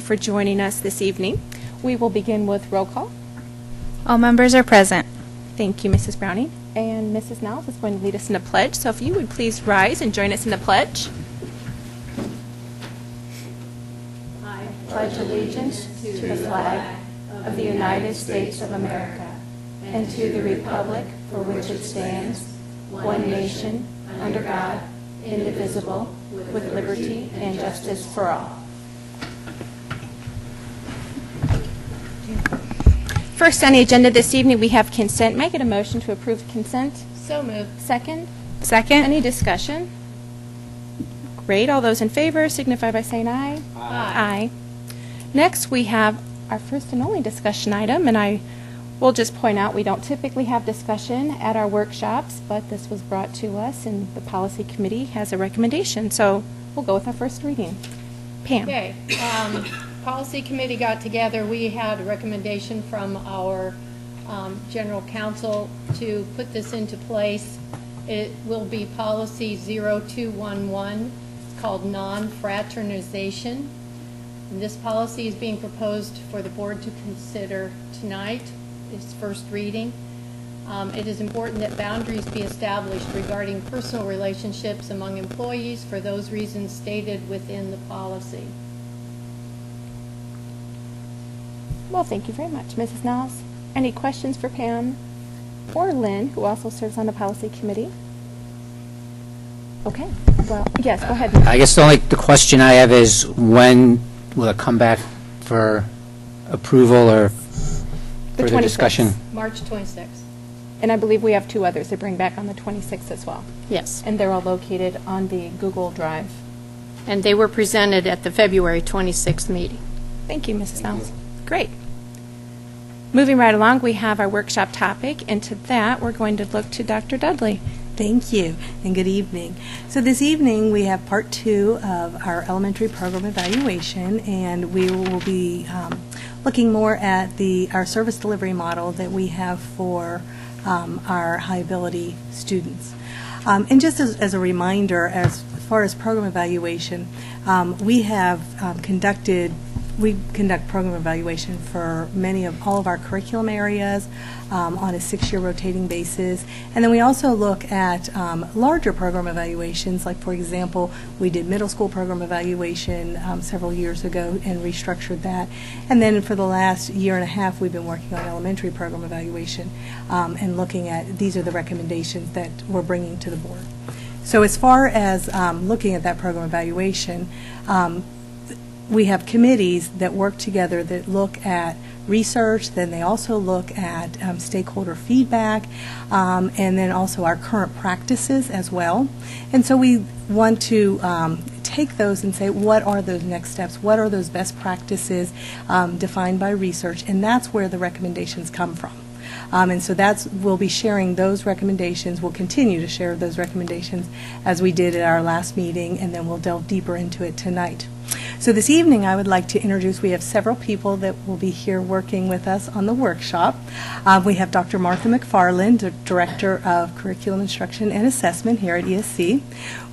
for joining us this evening. We will begin with roll call. All members are present. Thank you, Mrs. Browning. And Mrs. Niles is going to lead us in a pledge. So if you would please rise and join us in the pledge. I pledge allegiance to the flag of the United States of America and to the republic for which it stands, one nation, under God, indivisible, with liberty and justice for all. First on the agenda this evening, we have consent. May I get a motion to approve consent? So moved. Second? Second? Any discussion? Great. All those in favor signify by saying aye. Aye. Next, we have our first and only discussion item, and I will just point out, we don't typically have discussion at our workshops, but this was brought to us, and the policy committee has a recommendation. So we'll go with our first reading. Pam? Okay, um, policy committee got together, we had a recommendation from our um, general counsel to put this into place. It will be policy 0211, it's called non-fraternization. This policy is being proposed for the board to consider tonight, its first reading. Um, It is important that boundaries be established regarding personal relationships among employees for those reasons stated within the policy. Well, thank you very much. Mrs. Niles, any questions for Pam or Lynn, who also serves on the policy committee? Okay, well, yes, go ahead. I guess the only, the question I have is when will it come back for approval or The further 26th. discussion? March 26th. And I believe we have two others to bring back on the 26th as well. Yes. And they're all located on the Google Drive. And they were presented at the February 26th meeting. Thank you, Mrs. Niles. Great. Moving right along, we have our workshop topic, and to that, we're going to look to Dr. Dudley. Thank you, and good evening. So this evening, we have part two of our elementary program evaluation, and we will be um, looking more at the, our service delivery model that we have for um, our high-ability students. Um, And just as, as a reminder, as far as program evaluation, um, we have um, conducted we conduct program evaluation for many of, all of our curriculum areas um, on a six-year rotating basis. And then we also look at um, larger program evaluations, like, for example, we did middle school program evaluation um, several years ago and restructured that. And then for the last year and a half, we've been working on elementary program evaluation um, and looking at, these are the recommendations that we're bringing to the board. So as far as um, looking at that program evaluation, um, we have committees that work together that look at research, then they also look at um, stakeholder feedback, um, and then also our current practices as well. And so we want to um, take those and say, what are those next steps? What are those best practices um, defined by research? And that's where the recommendations come from. Um, And so that's, we'll be sharing those recommendations, we'll continue to share those recommendations as we did at our last meeting, and then we'll delve deeper into it tonight. So this evening, I would like to introduce, we have several people that will be here working with us on the workshop. Uh, We have Dr. Martha McFarland, Director of Curriculum Instruction and Assessment here at ESC.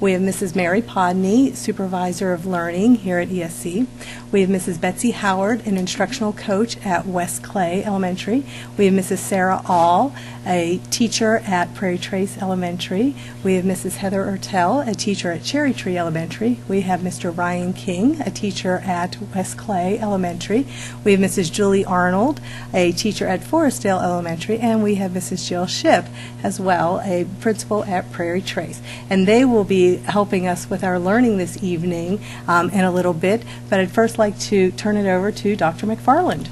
We have Mrs. Mary Podney, Supervisor of Learning here at ESC. We have Mrs. Betsy Howard, an instructional coach at West Clay Elementary. We have Mrs. Sarah All, a teacher at Prairie Trace Elementary. We have Mrs. Heather Ertel, a teacher at Cherry Tree Elementary. We have Mr. Ryan King, a teacher at West Clay Elementary. We have Mrs. Julie Arnold, a teacher at Forestdale Elementary. And we have Mrs. Jill Ship as well, a principal at Prairie Trace. And they will be helping us with our learning this evening um, in a little bit. But I'd first like to turn it over to Dr. McFarland.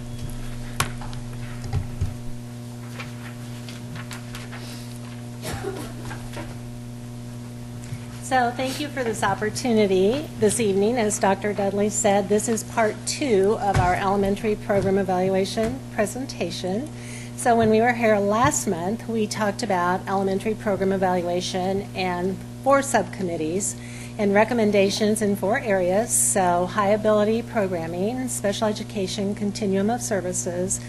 So thank you for this opportunity this evening. As Dr. Dudley said, this is part two of our elementary program evaluation presentation. So when we were here last month, we talked about elementary program evaluation and four subcommittees and recommendations in four areas. So high ability programming, special education, continuum of services,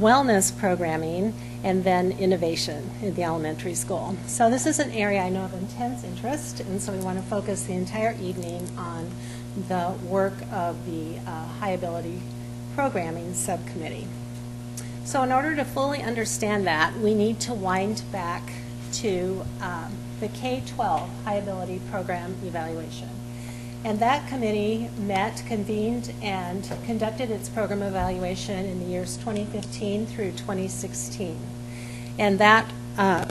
wellness programming, and then innovation in the elementary school. So this is an area I know of intense interest, and so we want to focus the entire evening on the work of the uh, High Ability Programming Subcommittee. So in order to fully understand that, we need to wind back to um, the K-12 High Ability Program Evaluation. And that committee met, convened, and conducted its program evaluation in the years 2015 through 2016. And that uh,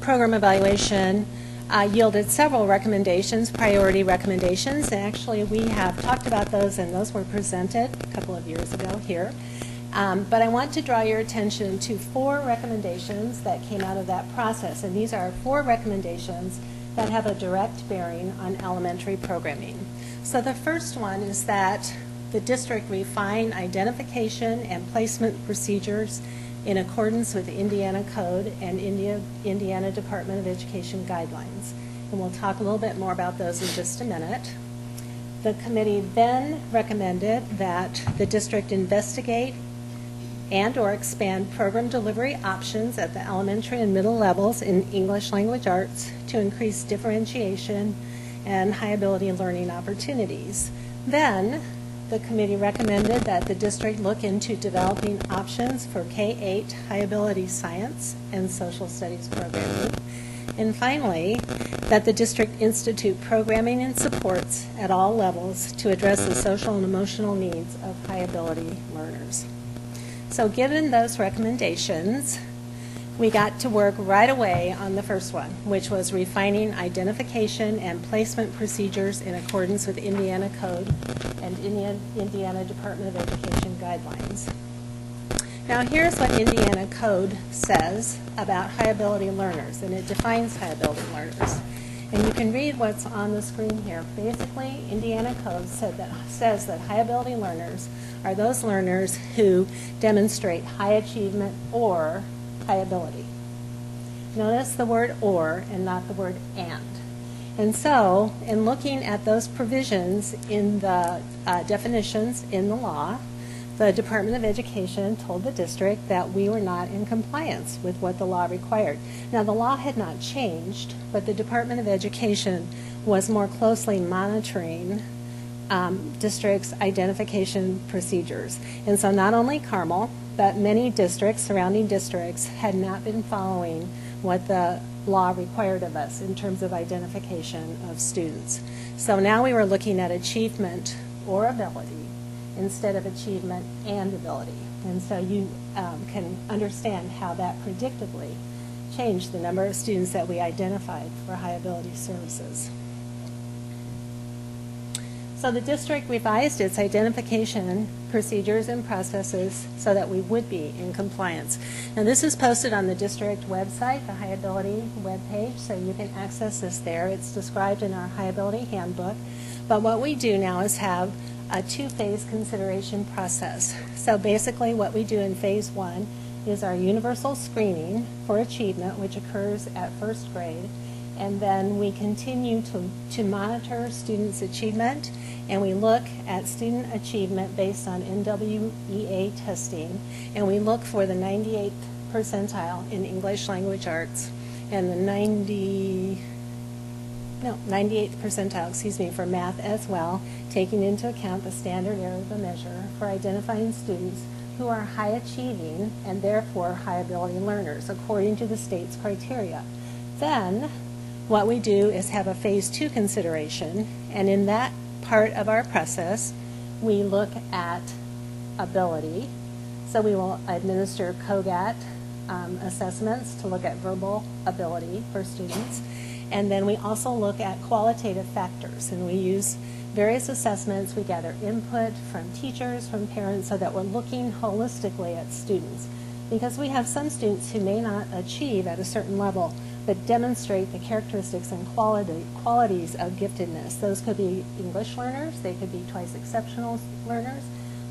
program evaluation uh, yielded several recommendations, priority recommendations. And actually, we have talked about those, and those were presented a couple of years ago here. Um, But I want to draw your attention to four recommendations that came out of that process. And these are four recommendations that have a direct bearing on elementary programming. So the first one is that the district refine identification and placement procedures in accordance with Indiana Code and India, Indiana Department of Education guidelines. And we'll talk a little bit more about those in just a minute. The committee then recommended that the district investigate and/or expand program delivery options at the elementary and middle levels in English language arts to increase differentiation and high-ability learning opportunities. Then, the committee recommended that the district look into developing options for K-8 high-ability science and social studies programming. And finally, that the district institute programming and supports at all levels to address the social and emotional needs of high-ability learners. So given those recommendations, we got to work right away on the first one, which was refining identification and placement procedures in accordance with Indiana Code and Indiana, Department of Education guidelines. Now, here's what Indiana Code says about high-ability learners, and it defines high-ability learners. And you can read what's on the screen here. Basically, Indiana Code said that, says that high-ability learners are those learners who demonstrate high achievement or high ability. Notice the word or and not the word and. And so, in looking at those provisions in the uh, definitions in the law, the Department of Education told the district that we were not in compliance with what the law required. Now, the law had not changed, but the Department of Education was more closely monitoring um, districts' identification procedures. And so not only Carmel, but many districts, surrounding districts, had not been following what the law required of us in terms of identification of students. So now we were looking at achievement or ability instead of achievement and ability. And so you um, can understand how that predictably changed the number of students that we identified for high ability services. So the district revised its identification procedures and processes so that we would be in compliance. Now this is posted on the district website, the High Ability webpage, so you can access this there. It's described in our High Ability Handbook. But what we do now is have a two-phase consideration process. So basically what we do in phase one is our universal screening for achievement, which occurs at first grade. And then we continue to, to monitor students' achievement, and we look at student achievement based on NWEA testing, and we look for the 98th percentile in English language arts and the 90, no, 98th percentile, excuse me, for math as well, taking into account the standard error of the measure for identifying students who are high achieving and therefore high ability learners according to the state's criteria. Then what we do is have a phase two consideration, and in that part of our process, we look at ability. So we will administer COGAT um, assessments to look at verbal ability for students. And then we also look at qualitative factors, and we use various assessments. We gather input from teachers, from parents, so that we're looking holistically at students. Because we have some students who may not achieve at a certain level, but demonstrate the characteristics and quality, qualities of giftedness. Those could be English learners, they could be twice exceptional learners,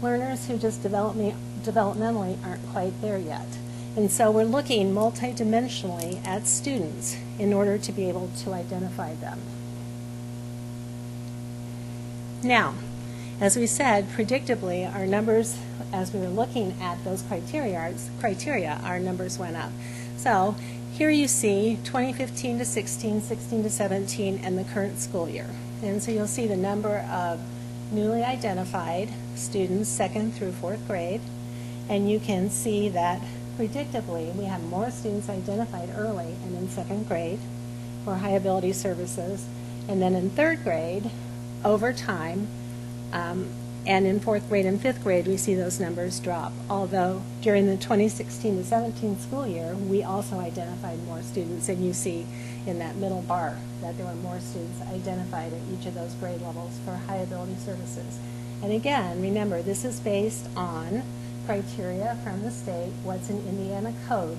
learners who just developmentally aren't quite there yet. And so we're looking multidimensionally at students in order to be able to identify them. Now, as we said, predictably, our numbers, as we were looking at those criteria, criteria, our numbers went up. So here you see 2015 to 16, 16 to 17, and the current school year. And so you'll see the number of newly identified students, second through fourth grade, and you can see that predictably, we have more students identified early and in second grade for high ability services, and then in third grade, over time, um, and in fourth grade and fifth grade, we see those numbers drop. Although during the 2016 to 17 school year, we also identified more students, and you see in that middle bar that there were more students identified at each of those grade levels for high ability services. And again, remember, this is based on criteria from the state, what's in Indiana code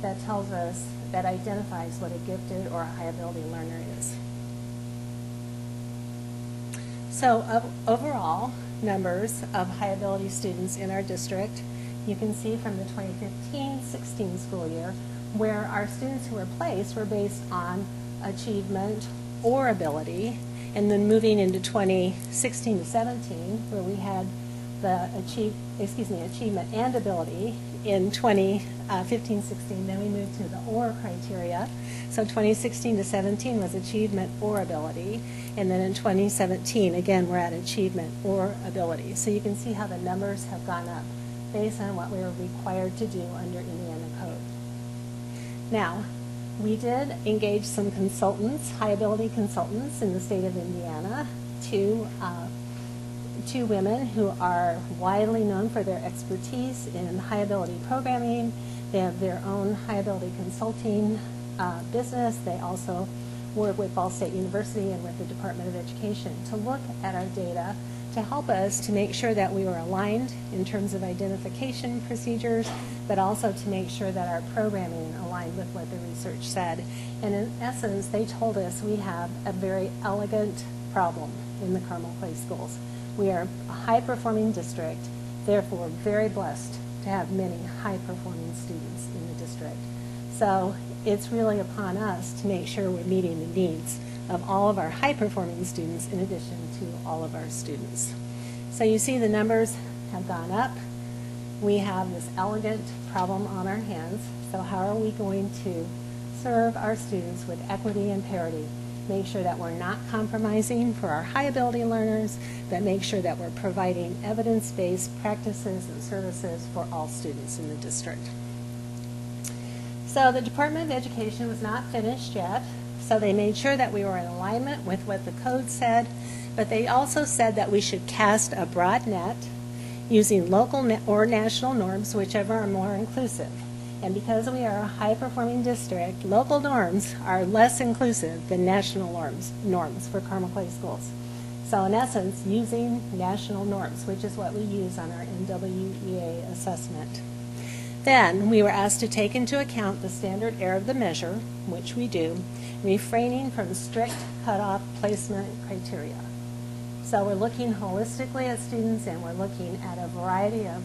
that tells us, that identifies what a gifted or a high ability learner is. So of- overall, numbers of high ability students in our district, you can see from the 2015-16 school year, where our students who were placed were based on achievement or ability, and then moving into 2016 to 17, where we had the achieve, excuse me, achievement and ability in 2015-16, then we moved to the OR criteria. So 2016 to 17 was achievement or ability, and then in 2017, again, we're at achievement or ability. So you can see how the numbers have gone up based on what we were required to do under Indiana code. Now, we did engage some consultants, high ability consultants in the state of Indiana to uh, two women who are widely known for their expertise in high ability programming. They have their own high ability consulting uh, business. They also work with Ball State University and with the Department of Education to look at our data to help us to make sure that we were aligned in terms of identification procedures, but also to make sure that our programming aligned with what the research said. And in essence, they told us we have a very elegant problem in the Carmel Clay schools. We are a high-performing district, therefore very blessed to have many high-performing students in the district. So it's really upon us to make sure we're meeting the needs of all of our high-performing students in addition to all of our students. So you see the numbers have gone up. We have this elegant problem on our hands. So how are we going to serve our students with equity and parity? Make sure that we're not compromising for our high ability learners, but make sure that we're providing evidence-based practices and services for all students in the district. So the Department of Education was not finished yet, so they made sure that we were in alignment with what the code said, but they also said that we should cast a broad net using local or national norms, whichever are more inclusive. And because we are a high-performing district, local norms are less inclusive than national norms, norms for Carmel Clay schools. So in essence, using national norms, which is what we use on our NWEA assessment. Then, we were asked to take into account the standard error of the measure, which we do, refraining from strict cutoff placement criteria. So we're looking holistically at students and we're looking at a variety of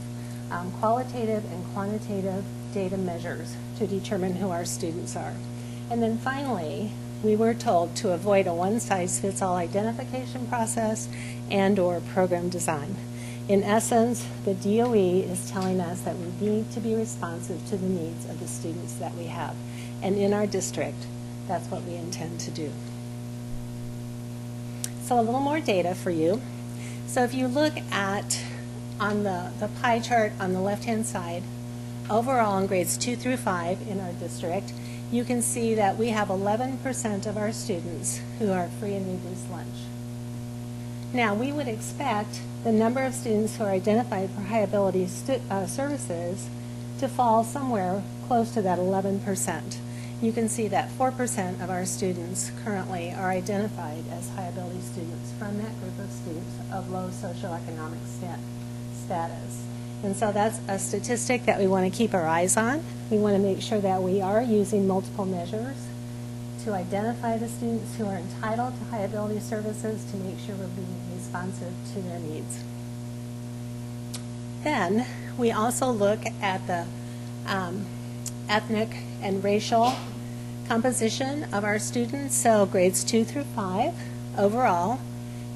um, qualitative and quantitative data measures to determine who our students are. And then finally, we were told to avoid a one-size-fits-all identification process and/or program design. In essence, the DOE is telling us that we need to be responsive to the needs of the students that we have. And in our district, that's what we intend to do. So a little more data for you. So if you look at on the, the pie chart on the left-hand side, overall in grades two through five in our district, you can see that we have 11% of our students who are free and reduced lunch. Now, we would expect the number of students who are identified for high ability uh, services to fall somewhere close to that 11%. You can see that 4% of our students currently are identified as high ability students from that group of students of low socioeconomic stat- status. And so that's a statistic that we want to keep our eyes on. We want to make sure that we are using multiple measures to identify the students who are entitled to high ability services to make sure we're being responsive to their needs. Then we also look at the um, ethnic and racial composition of our students. So grades two through five overall,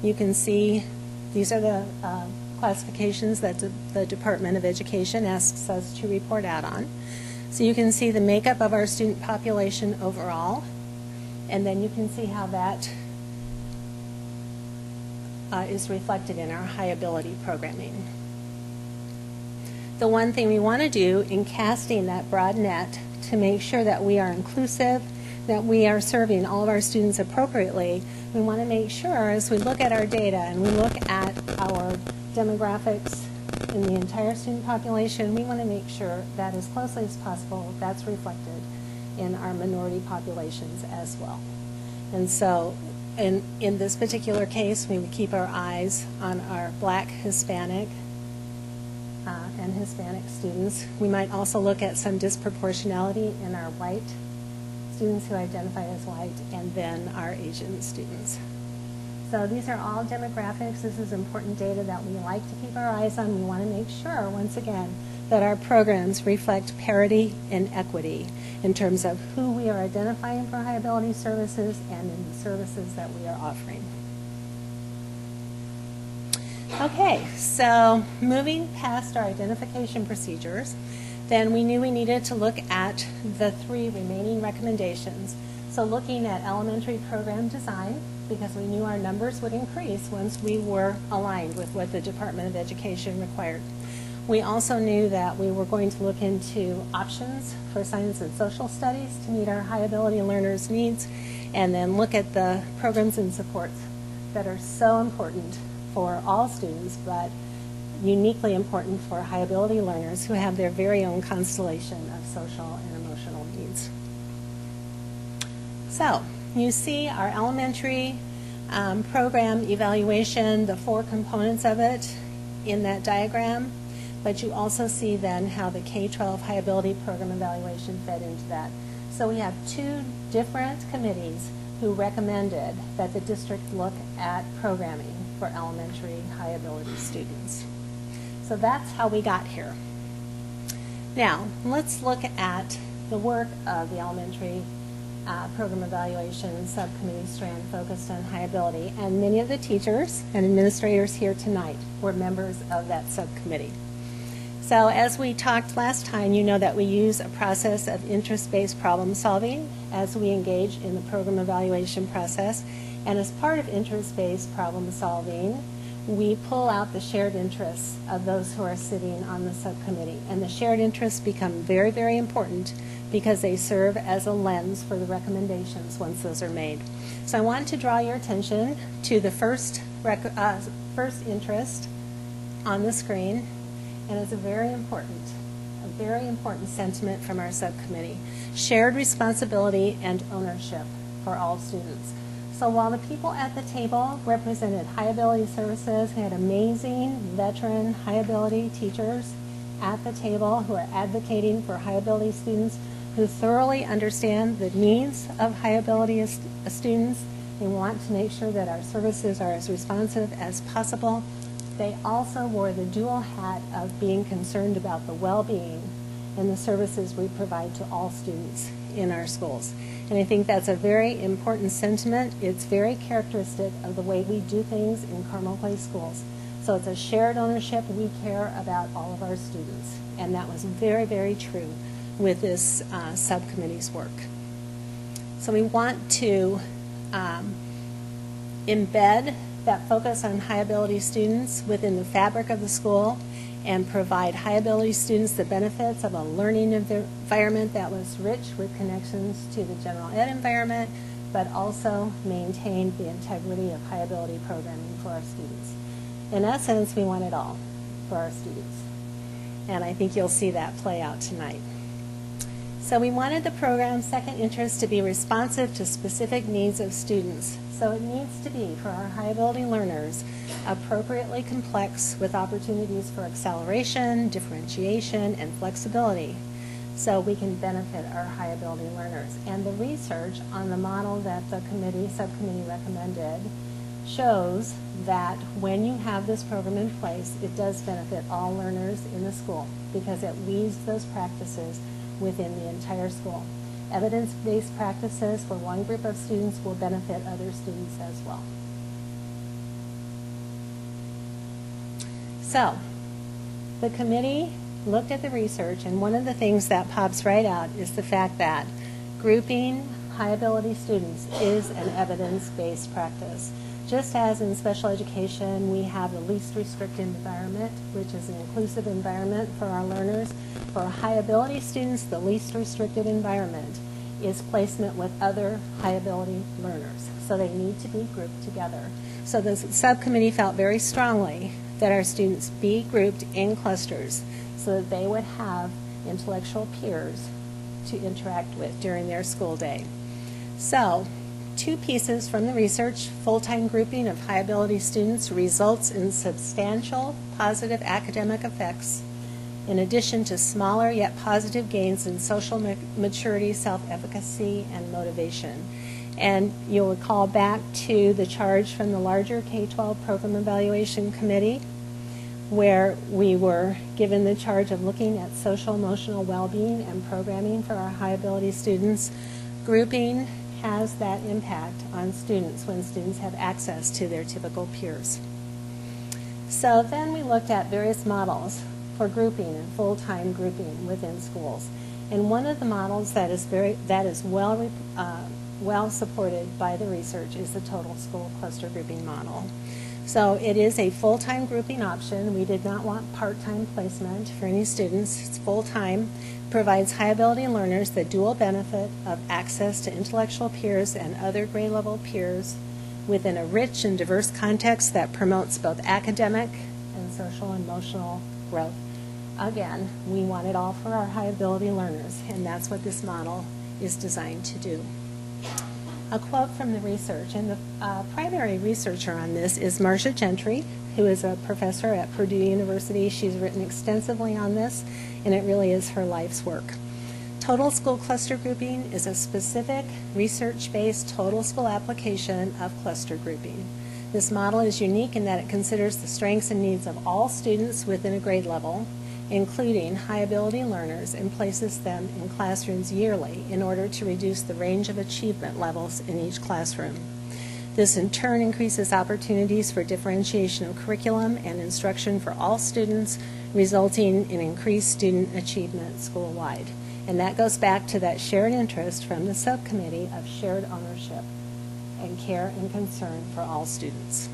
you can see these are the uh, classifications that the- the Department of Education asks us to report out on. So you can see the makeup of our student population overall, and then you can see how that uh, is reflected in our high ability programming. The one thing we want to do in casting that broad net to make sure that we are inclusive, that we are serving all of our students appropriately, we want to make sure as we look at our data and we look at our demographics in the entire student population, we want to make sure that as closely as possible that's reflected in our minority populations as well. And so in, in this particular case, we would keep our eyes on our black, Hispanic, uh, and Hispanic students. We might also look at some disproportionality in our white students who identify as white, and then our Asian students. So these are all demographics. This is important data that we like to keep our eyes on. We want to make sure, once again, that our programs reflect parity and equity in terms of who we are identifying for high ability services and in the services that we are offering. Okay, so moving past our identification procedures, then we knew we needed to look at the three remaining recommendations. So looking at elementary program design, because we knew our numbers would increase once we were aligned with what the Department of Education required. We also knew that we were going to look into options for science and social studies to meet our high ability learners' needs, and then look at the programs and supports that are so important for all students, but uniquely important for high ability learners who have their very own constellation of social and emotional needs. So, you see our elementary um, program evaluation, the four components of it in that diagram, but you also see then how the K-12 high ability program evaluation fed into that. So we have two different committees who recommended that the district look at programming for elementary high ability students. So that's how we got here. Now, let's look at the work of the elementary uh, program evaluation subcommittee strand focused on high ability. And many of the teachers and administrators here tonight were members of that subcommittee. So as we talked last time, you know that we use a process of interest-based problem solving as we engage in the program evaluation process. And as part of interest-based problem solving, we pull out the shared interests of those who are sitting on the subcommittee. And the shared interests become very, very important because they serve as a lens for the recommendations once those are made. So I want to draw your attention to the first, uh, first interest on the screen, and it's a very important, a very important sentiment from our subcommittee. Shared responsibility and ownership for all students. So while the people at the table represented high ability services, had amazing veteran high ability teachers at the table who are advocating for high ability students who thoroughly understand the needs of high ability uh, students. They want to make sure that our services are as responsive as possible. They also wore the dual hat of being concerned about the well-being and the services we provide to all students in our schools. And I think that's a very important sentiment. It's very characteristic of the way we do things in Carmel Clay schools. So it's a shared ownership. We care about all of our students. And that was very, very true with this uh, subcommittee's work. So we want to um, embed that focus on high ability students within the fabric of the school and provide high ability students the benefits of a learning environment that was rich with connections to the general ed environment, but also maintained the integrity of high ability programming for our students. In essence, we want it all for our students. And I think you'll see that play out tonight. So we wanted the program's second interest to be responsive to specific needs of students. So it needs to be, for our high ability learners, appropriately complex with opportunities for acceleration, differentiation, and flexibility so we can benefit our high ability learners. And the research on the model that the committee, subcommittee recommended shows that when you have this program in place, it does benefit all learners in the school because it weaves those practices within the entire school. Evidence-based practices for one group of students will benefit other students as well. So, the committee looked at the research, and one of the things that pops right out is the fact that grouping high ability students is an evidence-based practice. Just as in special education, we have the least restrictive environment, which is an inclusive environment for our learners. For high ability students, the least restrictive environment is placement with other high ability learners. So they need to be grouped together. So the subcommittee felt very strongly that our students be grouped in clusters so that they would have intellectual peers to interact with during their school day. So, two pieces from the research, full-time grouping of high-ability students results in substantial positive academic effects in addition to smaller yet positive gains in social ma- maturity, self-efficacy, and motivation. And you'll recall back to the charge from the larger K-12 Program Evaluation Committee where we were given the charge of looking at social emotional well-being and programming for our high ability students. Grouping has that impact on students when students have access to their typical peers. So then we looked at various models for grouping and full-time grouping within schools. And one of the models that is very that is well uh, well supported by the research is the total school cluster grouping model. So it is a full-time grouping option. We did not want part-time placement for any students. It's full-time, provides high-ability learners the dual benefit of access to intellectual peers and other grade level peers within a rich and diverse context that promotes both academic and social and emotional growth. Again, we want it all for our high-ability learners, and that's what this model is designed to do a quote from the research, and the uh, primary researcher on this is Marcia Gentry, who is a professor at Purdue University. She's written extensively on this, and it really is her life's work. Total school cluster grouping is a specific research-based total school application of cluster grouping. This model is unique in that it considers the strengths and needs of all students within a grade level including high ability learners, and places them in classrooms yearly in order to reduce the range of achievement levels in each classroom. This in turn increases opportunities for differentiation of curriculum and instruction for all students, resulting in increased student achievement school-wide. And that goes back to that shared interest from the subcommittee of shared ownership and care and concern for all students.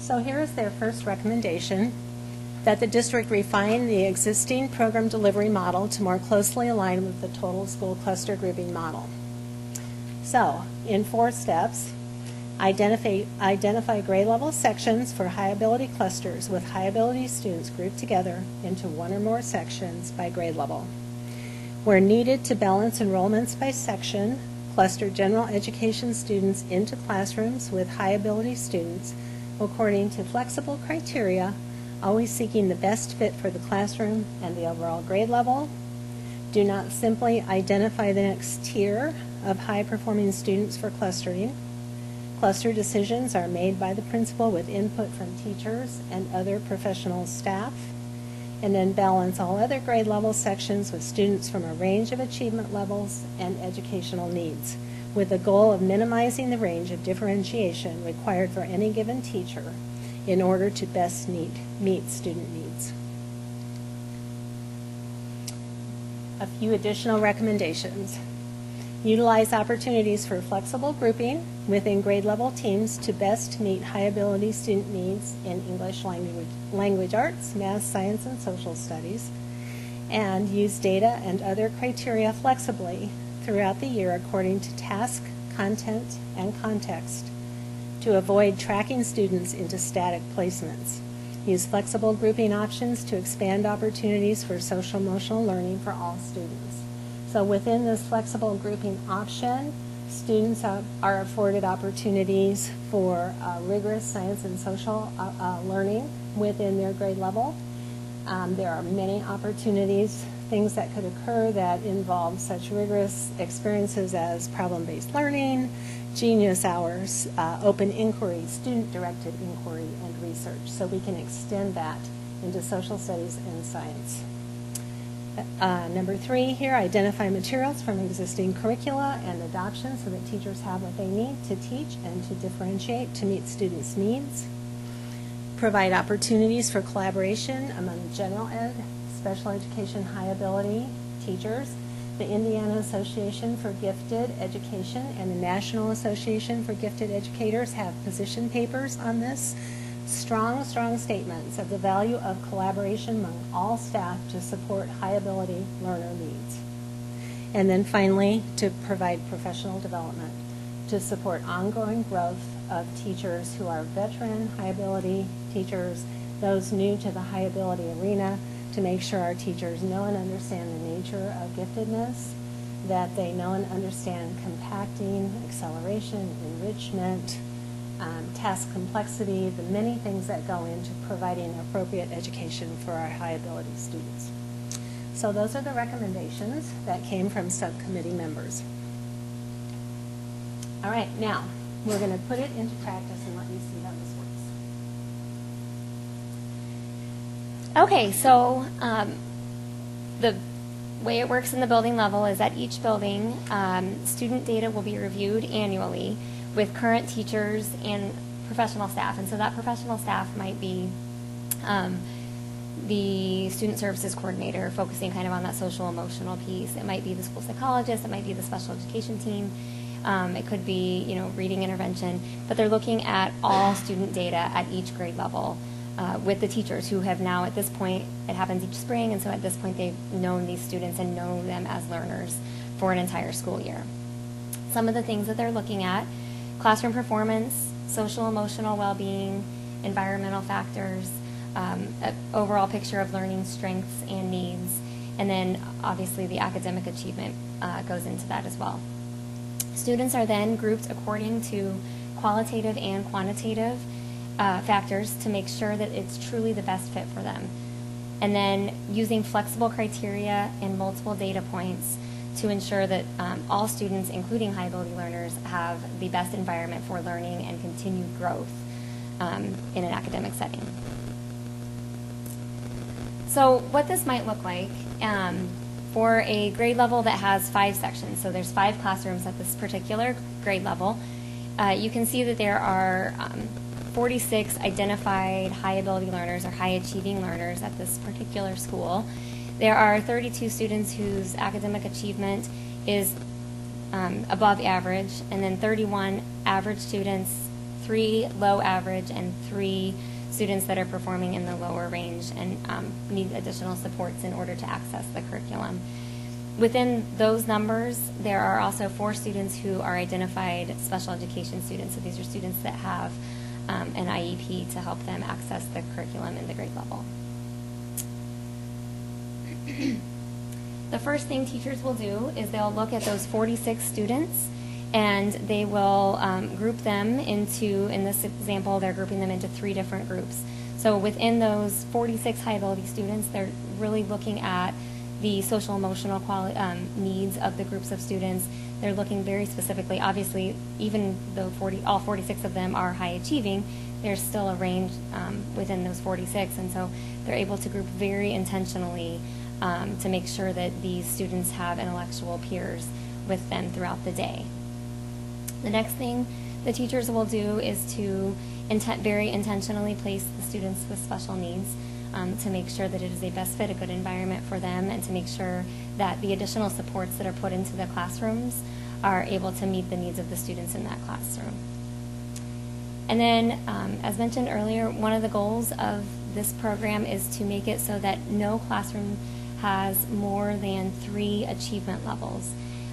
So here is their first recommendation that the district refine the existing program delivery model to more closely align with the total school cluster grouping model. So, in four steps, identify, identify grade level sections for high ability clusters with high ability students grouped together into one or more sections by grade level. Where needed to balance enrollments by section, cluster general education students into classrooms with high ability students according to flexible criteria always seeking the best fit for the classroom and the overall grade level. Do not simply identify the next tier of high performing students for clustering. Cluster decisions are made by the principal with input from teachers and other professional staff. And then balance all other grade level sections with students from a range of achievement levels and educational needs, with the goal of minimizing the range of differentiation required for any given teacher in order to best meet, meet student needs. A few additional recommendations. Utilize opportunities for flexible grouping within grade level teams to best meet high ability student needs in English language, language arts, math, science, and social studies. And use data and other criteria flexibly throughout the year according to task, content, and context to avoid tracking students into static placements. Use flexible grouping options to expand opportunities for social emotional learning for all students. So within this flexible grouping option, students are afforded opportunities for uh, rigorous science and social uh, uh, learning within their grade level. Um, there are many opportunities, things that could occur that involve such rigorous experiences as problem-based learning, Genius Hours, uh, Open Inquiry, Student-Directed Inquiry, and Research. So we can extend that into social studies and science. Uh, number three here, identify materials from existing curricula and adoption so that teachers have what they need to teach and to differentiate to meet students' needs. Provide opportunities for collaboration among general ed, special education, high ability teachers The Indiana Association for Gifted Education and the National Association for Gifted Educators have position papers on this. Strong, strong statements of the value of collaboration among all staff to support high-ability learner needs. And then finally, to provide professional development to support ongoing growth of teachers who are veteran, high-ability teachers, those new to the high-ability arena, to make sure our teachers know and understand the nature of giftedness, that they know and understand compacting, acceleration, enrichment, um, task complexity, the many things that go into providing appropriate education for our high-ability students. So those are the recommendations that came from subcommittee members. All right, now, we're going to put it into practice and let you see how this works. Okay, so um, the way it works in the building level is at each building, um, student data will be reviewed annually with current teachers and professional staff. And so that professional staff might be um, the student services coordinator, focusing kind of on that social emotional piece. It might be the school psychologist, it might be the special education team. Um, it could be, you know, reading intervention, but they're looking at all student data at each grade level uh, with the teachers who have now, at this point, it happens each spring, and so at this point, they've known these students and know them as learners for an entire school year. Some of the things that they're looking at classroom performance, social emotional well being, environmental factors, um, overall picture of learning strengths and needs, and then obviously the academic achievement uh, goes into that as well. Students are then grouped according to qualitative and quantitative uh, factors to make sure that it's truly the best fit for them. And then using flexible criteria and multiple data points to ensure that um, all students, including high ability learners, have the best environment for learning and continued growth um, in an academic setting. So what this might look like um, for a grade level that has five sections, so there's five classrooms at this particular grade level, uh, you can see that there are um, 46 identified high ability learners or high achieving learners at this particular school. There are 32 students whose academic achievement is um, above average, and then 31 average students, three low average, and three students that are performing in the lower range and um, need additional supports in order to access the curriculum. Within those numbers, there are also four students who are identified special education students. So these are students that have um, an IEP to help them access the curriculum in the grade level. the first thing teachers will do is they'll look at those 46 students and they will um, group them into, in this example, they're grouping them into three different groups. So within those 46 high ability students, they're really looking at the social emotional um, needs of the groups of students. They're looking very specifically. Obviously, even though 40, all 46 of them are high achieving, there's still a range um, within those 46, and so they're able to group very intentionally um, to make sure that these students have intellectual peers with them throughout the day. The next thing the teachers will do is to intent, very intentionally place the students with special needs um, to make sure that it is a best fit, a good environment for them, and to make sure that the additional supports that are put into the classrooms are able to meet the needs of the students in that classroom. And then, um, as mentioned earlier, one of the goals of this program is to make it so that no classroom has more than three achievement levels.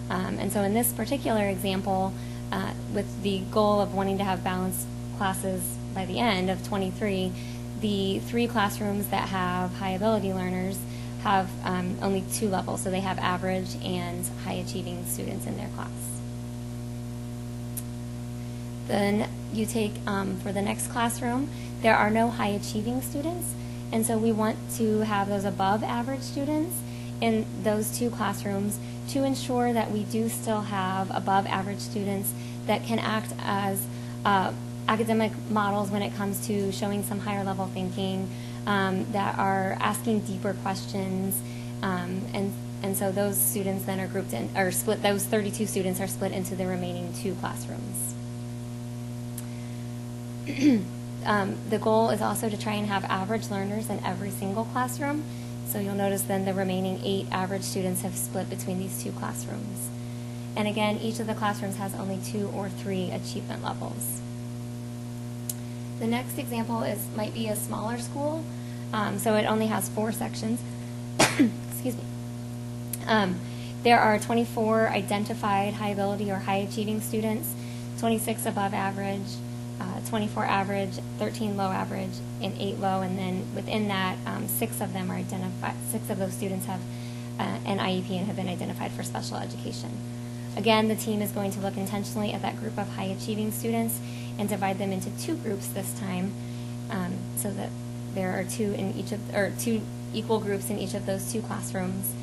Um, and so in this particular example, uh, with the goal of wanting to have balanced classes by the end of 23, the three classrooms that have high ability learners have um, only two levels, so they have average and high achieving students in their class. Then you take um, for the next classroom, there are no high achieving students, and so we want to have those above average students in those two classrooms to ensure that we do still have above average students that can act as uh, academic models when it comes to showing some higher level thinking, um, that are asking deeper questions, um, and and so those students then are grouped in, or split. Those 32 students are split into the remaining two classrooms. um, the goal is also to try and have average learners in every single classroom So you'll notice then the remaining eight average students have split between these two classrooms. And again, each of the classrooms has only two or three achievement levels. The next example is might be a smaller school, um, so it only has four sections. Excuse me. Um, there are 24 identified high ability or high achieving students, 26 above average, 24 average, 13 low average, and 8 low. And then within that, um, six of them are identified. Six of those students have uh, an IEP and have been identified for special education. Again, the team is going to look intentionally at that group of high achieving students and divide them into two groups this time, um, so that there are two in each of or two equal groups in each of those two classrooms.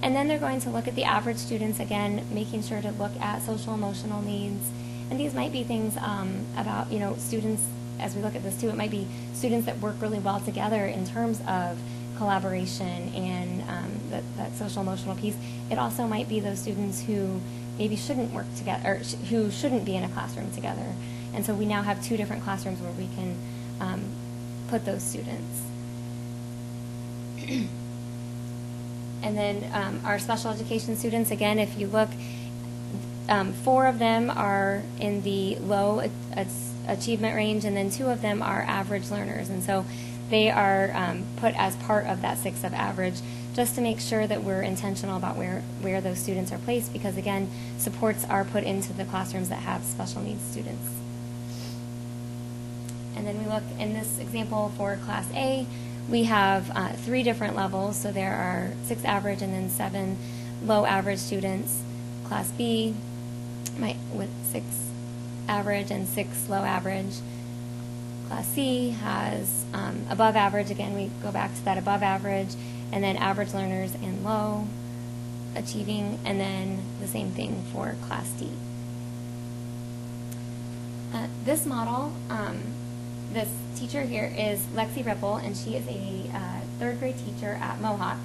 And then they're going to look at the average students again, making sure to look at social emotional needs. And these might be things um, about, you know, students, as we look at this too, it might be students that work really well together in terms of collaboration and um, that, that social emotional piece. It also might be those students who maybe shouldn't work together, or sh- who shouldn't be in a classroom together. And so we now have two different classrooms where we can um, put those students. And then um, our special education students, again, if you look, um, four of them are in the low achievement range, and then two of them are average learners. And so they are um, put as part of that six of average, just to make sure that we're intentional about where, where those students are placed, because again, supports are put into the classrooms that have special needs students. And then we look in this example for Class A, we have uh, three different levels. So there are six average and then seven low average students. Class B might with six average and six low average. Class C has um, above average. Again, we go back to that above average, and then average learners and low achieving, and then the same thing for Class D. Uh, this model, um, this teacher here is Lexi Ripple, and she is a uh, third grade teacher at Mohawk.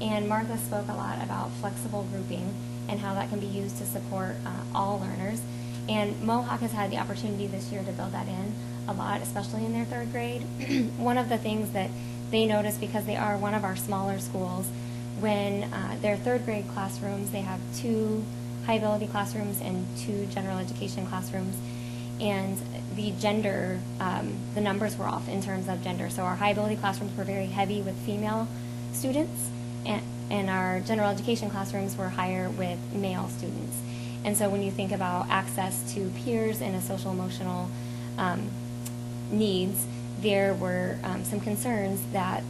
And Martha spoke a lot about flexible grouping and how that can be used to support uh, all learners. And Mohawk has had the opportunity this year to build that in a lot, especially in their third grade. one of the things that they notice because they are one of our smaller schools, when uh, their third grade classrooms, they have two high ability classrooms and two general education classrooms and the gender, um, the numbers were off in terms of gender. So our high ability classrooms were very heavy with female students, and, and our general education classrooms were higher with male students. And so when you think about access to peers and a social emotional um, needs, there were um, some concerns that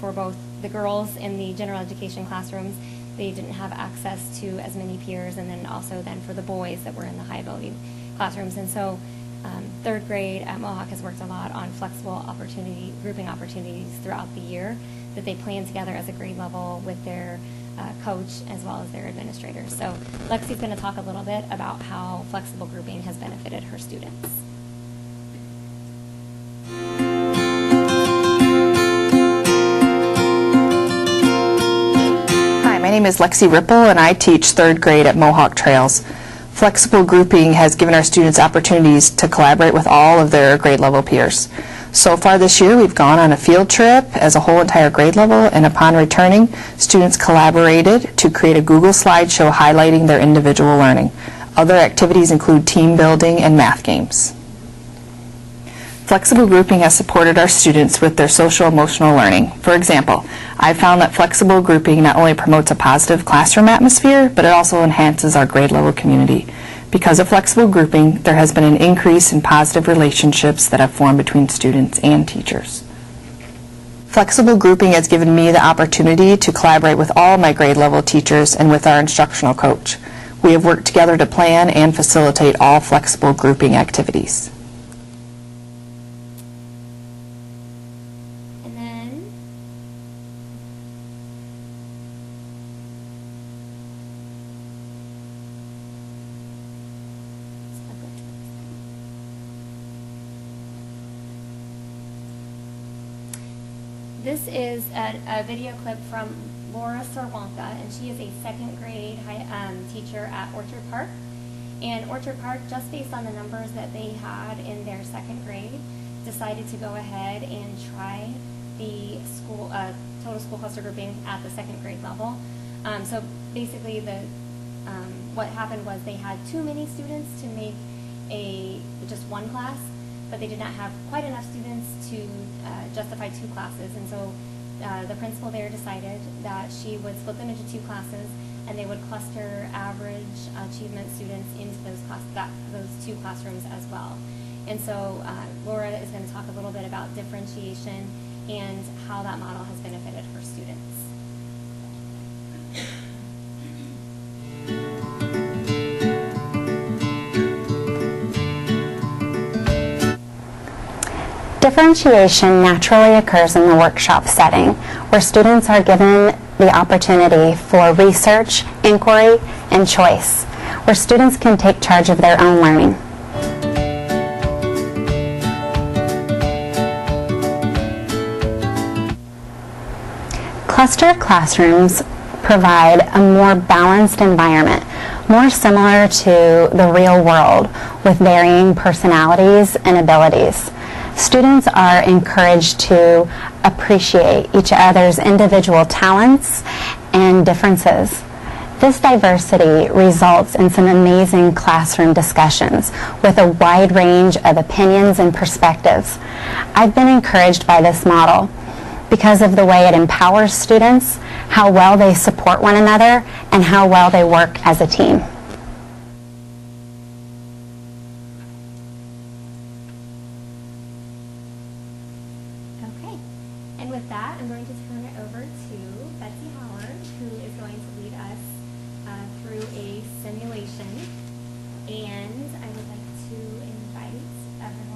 for both the girls in the general education classrooms, they didn't have access to as many peers, and then also then for the boys that were in the high ability classrooms. And so um, third grade at Mohawk has worked a lot on flexible opportunity, grouping opportunities throughout the year that they plan together as a grade level with their uh, coach as well as their administrators. So Lexi's going to talk a little bit about how flexible grouping has benefited her students. Hi, my name is Lexi Ripple, and I teach third grade at Mohawk Trails. Flexible grouping has given our students opportunities to collaborate with all of their grade level peers. So far this year, we've gone on a field trip as a whole entire grade level, and upon returning, students collaborated to create a Google slideshow highlighting their individual learning. Other activities include team building and math games. Flexible grouping has supported our students with their social emotional learning. For example, I found that flexible grouping not only promotes a positive classroom atmosphere, but it also enhances our grade level community. Because of flexible grouping, there has been an increase in positive relationships that have formed between students and teachers. Flexible grouping has given me the opportunity to collaborate with all my grade level teachers and with our instructional coach. We have worked together to plan and facilitate all flexible grouping activities. And then This is a, a video clip from Laura Sorwanka, and she is a second grade high, um, teacher at Orchard Park. And Orchard Park, just based on the numbers that they had in their second grade, decided to go ahead and try the school, uh, total school cluster grouping at the second grade level. Um, so basically, the um, what happened was they had too many students to make a just one class, but they did not have quite enough students to uh, justify two classes, and so uh, the principal there decided that she would split them into two classes, and they would cluster average achievement students into those class that those two classrooms as well. And so uh, Laura is going to talk a little bit about differentiation and how that model has benefited her students. Differentiation naturally occurs in the workshop setting, where students are given the opportunity for research, inquiry, and choice, where students can take charge of their own learning. Cluster classrooms provide a more balanced environment, more similar to the real world with varying personalities and abilities. Students are encouraged to appreciate each other's individual talents and differences. This diversity results in some amazing classroom discussions with a wide range of opinions and perspectives. I've been encouraged by this model because of the way it empowers students, how well they support one another, and how well they work as a team. Okay, and with that, I'm going to turn it over to Betsy Howard, who is going to lead us uh, through a simulation. And I would like to invite everyone,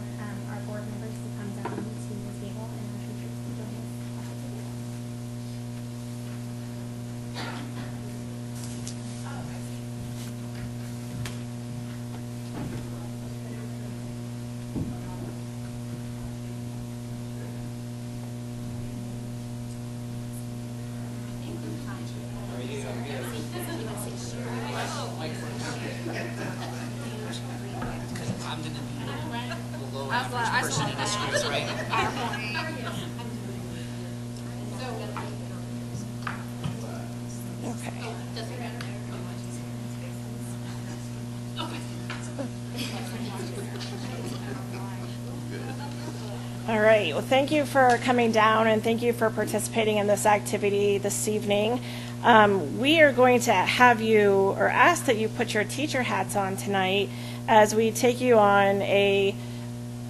Thank you for coming down and thank you for participating in this activity this evening. Um, we are going to have you or ask that you put your teacher hats on tonight as we take you on a,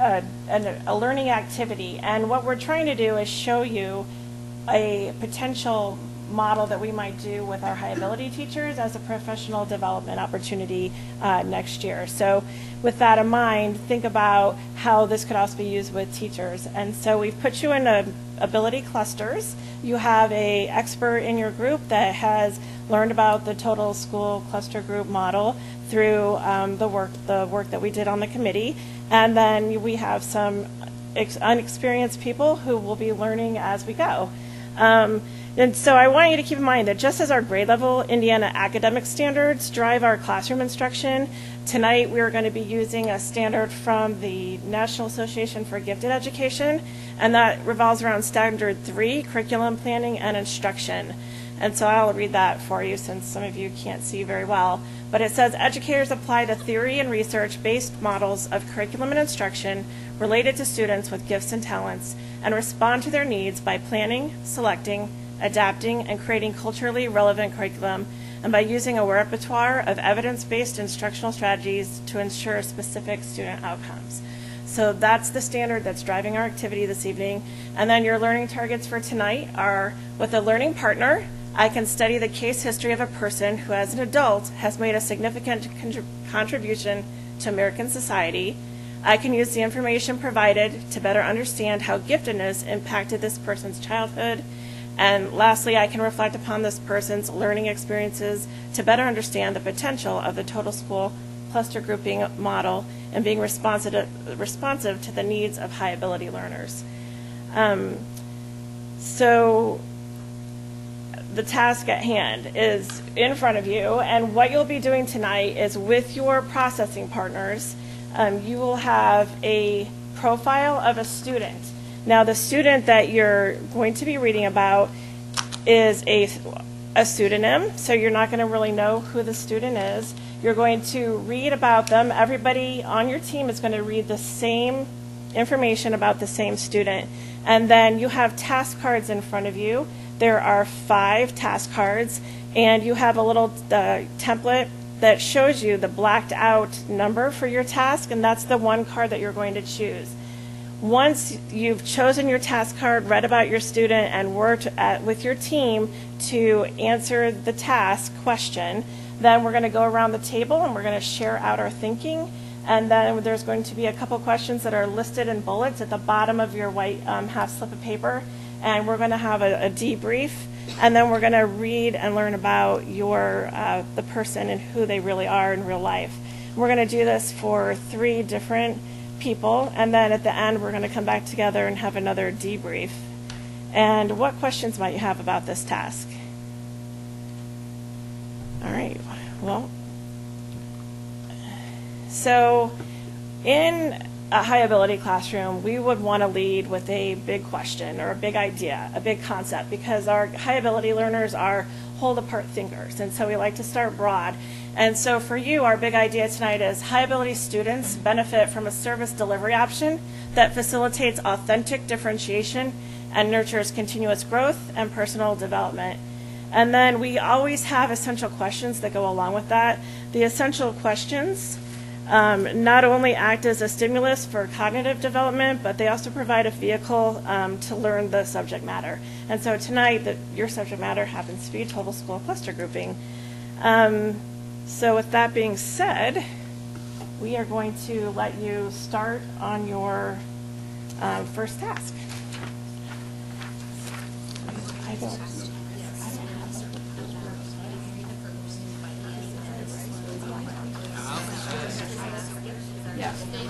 a, a learning activity. And what we're trying to do is show you a potential model that we might do with our high ability teachers as a professional development opportunity uh, next year. So with that in mind, think about how this could also be used with teachers. And so we've put you in a ability clusters. You have a expert in your group that has learned about the total school cluster group model through um, the work the work that we did on the committee. And then we have some ex- unexperienced people who will be learning as we go. Um, and so I want you to keep in mind that just as our grade level Indiana academic standards drive our classroom instruction, tonight we are going to be using a standard from the National Association for Gifted Education, and that revolves around Standard 3, Curriculum Planning and Instruction. And so I'll read that for you since some of you can't see very well. But it says educators apply the theory and research based models of curriculum and instruction related to students with gifts and talents and respond to their needs by planning, selecting, adapting, and creating culturally relevant curriculum and by using a repertoire of evidence based instructional strategies to ensure specific student outcomes. So that's the standard that's driving our activity this evening. And then your learning targets for tonight are with a learning partner, I can study the case history of a person who, as an adult, has made a significant contrib- contribution to American society. I can use the information provided to better understand how giftedness impacted this person's childhood. And lastly, I can reflect upon this person's learning experiences to better understand the potential of the total school cluster grouping model and being responsive to, responsive to the needs of high ability learners. Um, so the task at hand is in front of you, and what you'll be doing tonight is with your processing partners, um, you will have a profile of a student Now, the student that you're going to be reading about is a, a pseudonym, so you're not going to really know who the student is. You're going to read about them. Everybody on your team is going to read the same information about the same student. And then you have task cards in front of you. There are five task cards, and you have a little uh, template that shows you the blacked out number for your task, and that's the one card that you're going to choose. Once you've chosen your task card, read about your student, and worked at, with your team to answer the task question, then we're going to go around the table and we're going to share out our thinking. And then there's going to be a couple questions that are listed in bullets at the bottom of your white um, half slip of paper. And we're going to have a, a debrief. And then we're going to read and learn about your uh, the person and who they really are in real life. We're going to do this for three different people. And then at the end, we're going to come back together and have another debrief. And what questions might you have about this task? All right. Well, so in a high ability classroom, we would want to lead with a big question or a big idea, a big concept, because our high ability learners are hold apart thinkers. And so we like to start broad. And so for you, our big idea tonight is high ability students benefit from a service delivery option that facilitates authentic differentiation and nurtures continuous growth and personal development. And then we always have essential questions that go along with that. The essential questions um, not only act as a stimulus for cognitive development, but they also provide a vehicle um, to learn the subject matter. And so tonight, the, your subject matter happens to be total school cluster grouping. Um, so with that being said, we are going to let you start on your um, first task. I don't. Are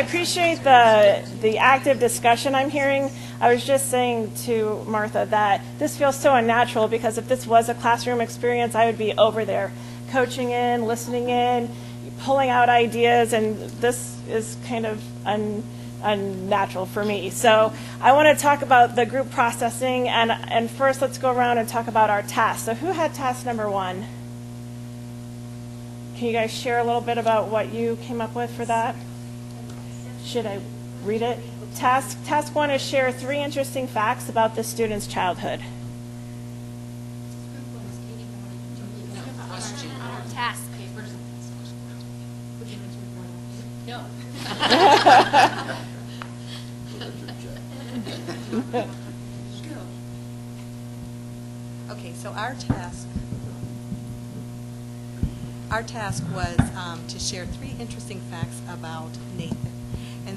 appreciate the the active discussion I'm hearing. I was just saying to Martha that this feels so unnatural because if this was a classroom experience, I would be over there coaching in, listening in, pulling out ideas, and this is kind of un, unnatural for me. So I want to talk about the group processing, and, and first let's go around and talk about our tasks. So who had task number one? Can you guys share a little bit about what you came up with for that? Should I read it? Task, task one is share three interesting facts about the student's childhood. Task. No. Okay, so our task, our task was um, to share three interesting facts about Nathan.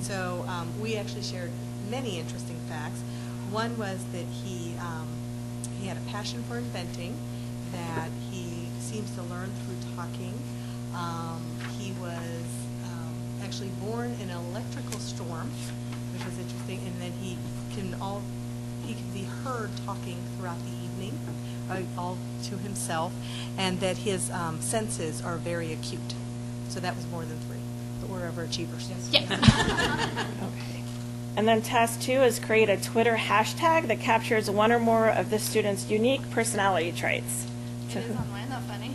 And so um, we actually shared many interesting facts. One was that he, um, he had a passion for inventing, that he seems to learn through talking. Um, he was um, actually born in an electrical storm, which was interesting, and then he can all he can be heard talking throughout the evening, uh, all to himself, and that his um, senses are very acute. So that was more than three, we're overachievers. Yes. Okay. And then task two is create a Twitter hashtag that captures one or more of the student's unique personality traits. It is online, not funny.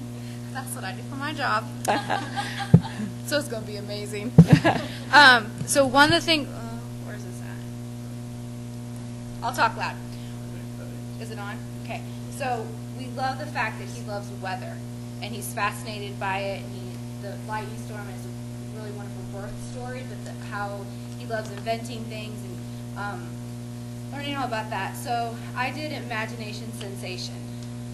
That's what I do for my job. so it's going to be amazing. um, so one of the things, uh, where's this at? I'll talk loud. Is it on? Okay. So we love the fact that he loves weather, and he's fascinated by it. And he, the lightning storm is a really wonderful birth story, but the, how he loves inventing things and um, learning all about that. So I did imagination sensation.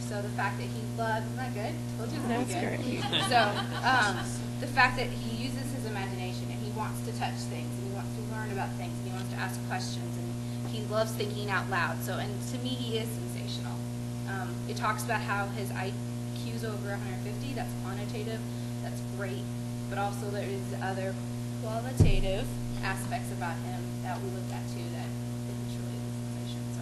So the fact that he loves, isn't that good? Told you it was gonna be That's good. great. So um, the fact that he uses his imagination and he wants to touch things and he wants to learn about things and he wants to ask questions and he loves thinking out loud. So and to me, he is sensational. Um, it talks about how his IQ is over 150. That's quantitative. That's great. But also there is other qualitative aspects about him that we looked at too that that he truly is a sensation. So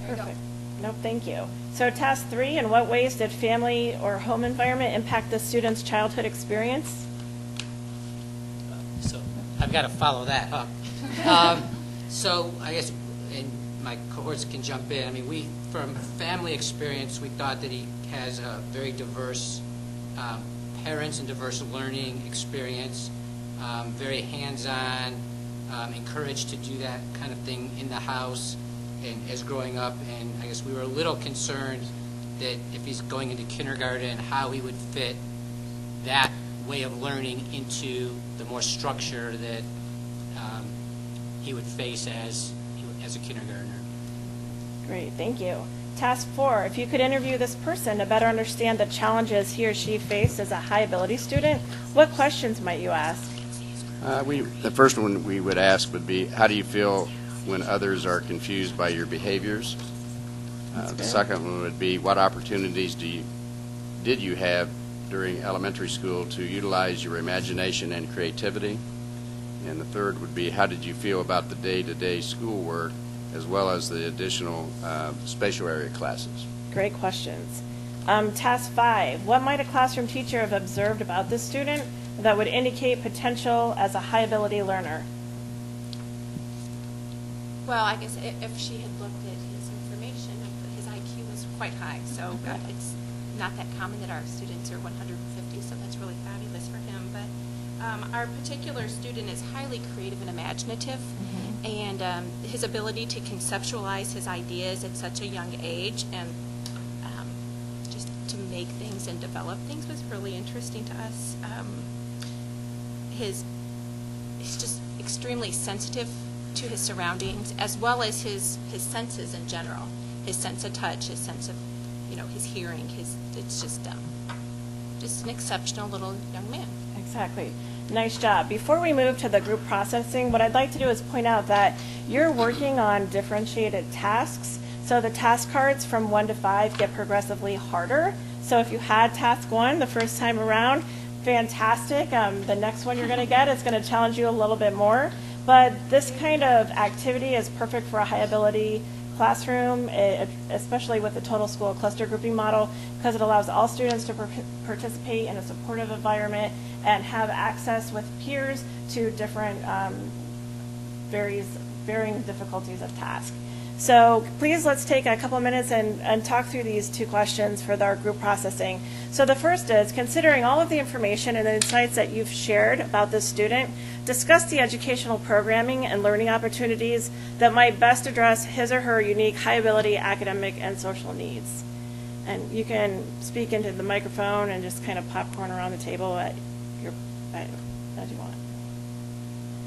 there you go. Perfect. No, thank you. So task three, in what ways did family or home environment impact the student's childhood experience? So I've got to follow that up. Um, So I guess, and my cohorts can jump in, I mean, we, from family experience, we thought that he has a very diverse um, parents and diverse learning experience, um, very hands-on, um, encouraged to do that kind of thing in the house and as growing up. And I guess we were a little concerned that if he's going into kindergarten, how he would fit that way of learning into the more structure that um, he would face as, as a kindergartner. Great, thank you. Task four, if you could interview this person to better understand the challenges he or she faced as a high ability student, what questions might you ask? Uh, we, the first one we would ask would be, how do you feel when others are confused by your behaviors? Uh, the second one would be, what opportunities do you, did you have during elementary school to utilize your imagination and creativity? And the third would be, how did you feel about the day-to-day schoolwork as well as the additional uh, spatial area classes? Great questions. Um, task five, what might a classroom teacher have observed about this student that would indicate potential as a high ability learner? Well, I guess if she had looked at his information, his IQ was quite high, so uh, it's not that common that our students are 150, so that's really fabulous for him. But um, our particular student is highly creative and imaginative, and um, his ability to conceptualize his ideas at such a young age and um, just to make things and develop things was really interesting to us. Um, his he's just extremely sensitive to his surroundings as well as his his senses in general his sense of touch his sense of you know his hearing his it's just um, just an exceptional little young man Exactly. Nice job. Before we move to the group processing, what I'd like to do is point out that you're working on differentiated tasks. So the task cards from one to five get progressively harder. So if you had task one the first time around, fantastic. Um, the next one you're going to get is going to challenge you a little bit more. But this kind of activity is perfect for a high ability classroom, especially with the total school cluster grouping model, because it allows all students to participate in a supportive environment and have access with peers to different um, varying difficulties of task. So please, let's take a couple minutes and, and talk through these two questions for our group processing. So the first is, considering all of the information and the insights that you've shared about this student, discuss the educational programming and learning opportunities that might best address his or her unique high ability academic and social needs. And you can speak into the microphone and just kind of popcorn around the table at at, as you want.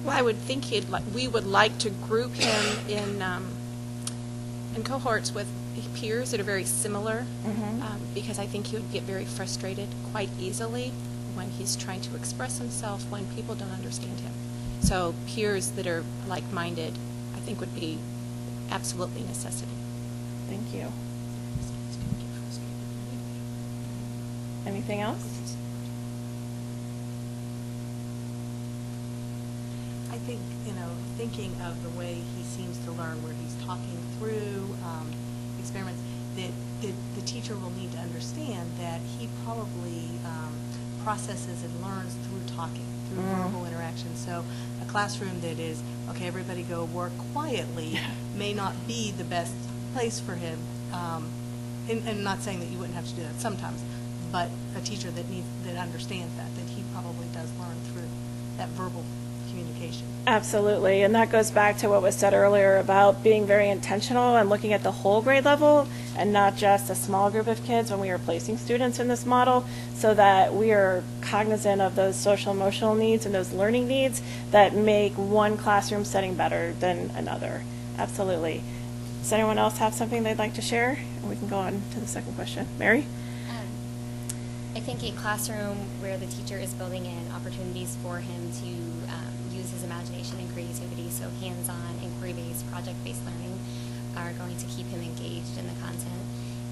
well i would think he'd li- we would like to group him in um, in cohorts with peers that are very similar Mhm. um, because i think he would get very frustrated quite easily when he's trying to express himself when people don't understand him so peers that are like-minded i think would be absolutely necessity Thank you. Anything else? I think, you know, thinking of the way he seems to learn, where he's talking through um, experiments, that, that the teacher will need to understand that he probably um, processes and learns through talking, through Mm. verbal interaction. So a classroom that is, okay, everybody go work quietly, may not be the best place for him. Um, and, and not saying that you wouldn't have to do that sometimes, but a teacher that needs, that understands that, that he probably does learn through that verbal communication. Absolutely, and that goes back to what was said earlier about being very intentional and looking at the whole grade level and not just a small group of kids when we are placing students in this model, so that we are cognizant of those social emotional needs and those learning needs that make one classroom setting better than another. Absolutely. Does anyone else have something they'd like to share? And we can go on to the second question. Mary? Um, I think a classroom where the teacher is building in opportunities for him to um, use his imagination and creativity, so hands-on, inquiry-based, project-based learning, are going to keep him engaged in the content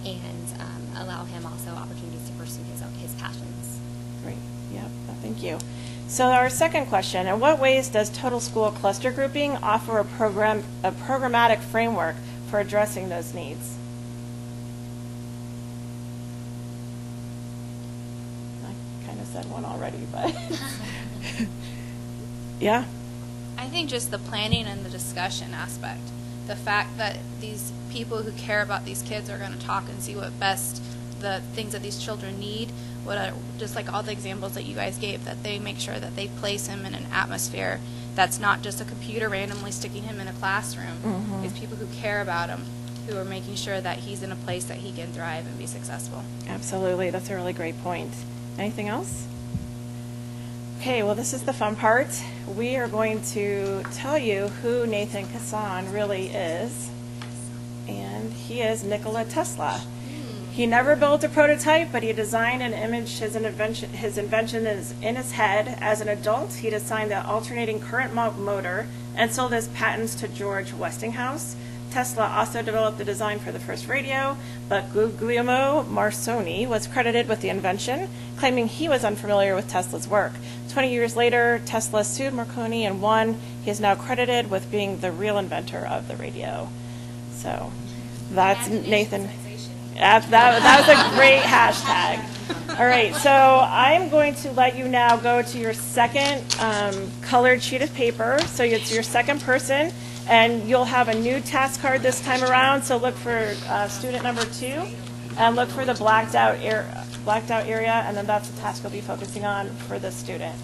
and um, allow him also opportunities to pursue his own, his passions. Great. Yep, uh, thank you. So our second question, in what ways does total school cluster grouping offer a program, a programmatic framework for addressing those needs? I kind of said one already, but, yeah, I think just the planning and the discussion aspect. The fact that these people who care about these kids are going to talk and see what best the things that these children need, what are, just like all the examples that you guys gave, that they make sure that they place him in an atmosphere that's not just a computer randomly sticking him in a classroom. Mhm. It's people who care about him, who are making sure that he's in a place that he can thrive and be successful. absolutely. That's a really great point. Anything else? Okay, well, this is the fun part. We are going to tell you who Nathan Kassan really is. And he is Nikola Tesla. He never built a prototype, but he designed and imaged his invention. His invention is in his head. As an adult, he designed the alternating current motor and sold his patents to George Westinghouse. Tesla also developed the design for the first radio, but Guglielmo Marconi was credited with the invention, claiming he was unfamiliar with Tesla's work. Twenty years later, Tesla sued Marconi and won. He is now credited with being the real inventor of the radio. So that's Nathan. That, that, that was a great hashtag. All right, so I'm going to let you now go to your second um, colored sheet of paper. So it's your second person, and you'll have a new task card this time around. So look for uh, student number two, and look for the blacked out area, blacked out area, and then that's the task you'll be focusing on for this student.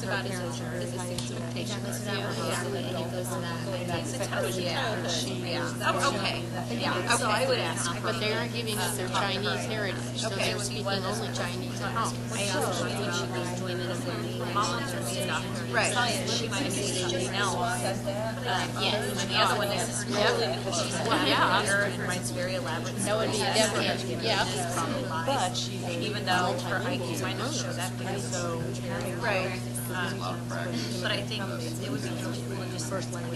They're talking about is a, is a expectation. Yeah. Oh, okay. Yeah, So I would ask, but they aren't giving us their Chinese heritage, so Okay. they're speaking only Chinese at home. I also think she was doing it as a language stuff. Right. Science, she might say something else. Um, yes, and the other one is Yeah. because she's a Well, yeah. computer and writes very elaborate. That would be sentences. definitely- yeah. But even though her IQ might not show that, because so Right. Uh, But I think it would be really cool to just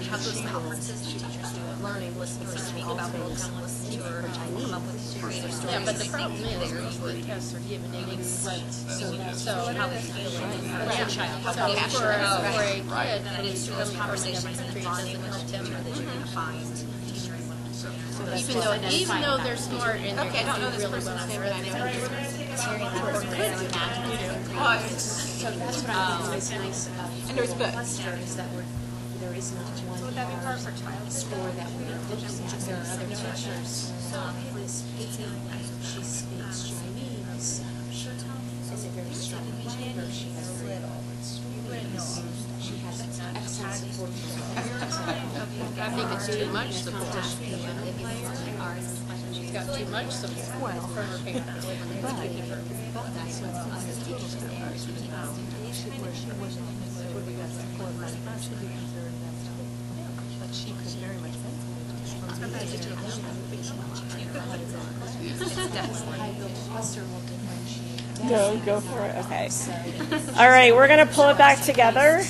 have those conferences, to teachers who are learning, listen to her speak about books, and listen to her come up with creative stories. Yeah, but the problem is, the tests are given in English, so how they feel Yeah. as a child. How So they? for capture a, it. for a kid, And it's through those conversations and the bonding with the teacher that you're gonna find teachers. Even though, even though they're smart and they're Okay, I don't know this really person's well. name, but I know So that's what I think is nice about. And there's books. Is that we're, there isn't one. would that be hard for child Score that we're looking at. There are other teachers. Um, Pitty, she speaks Chinese. Is a very strong teacher. She has little. She has excellent support. I think it's too much support. She's got too much support from her parents. But she could very much Cluster will differentiate. Go, go for it, okay. All right, we're going to pull it back together,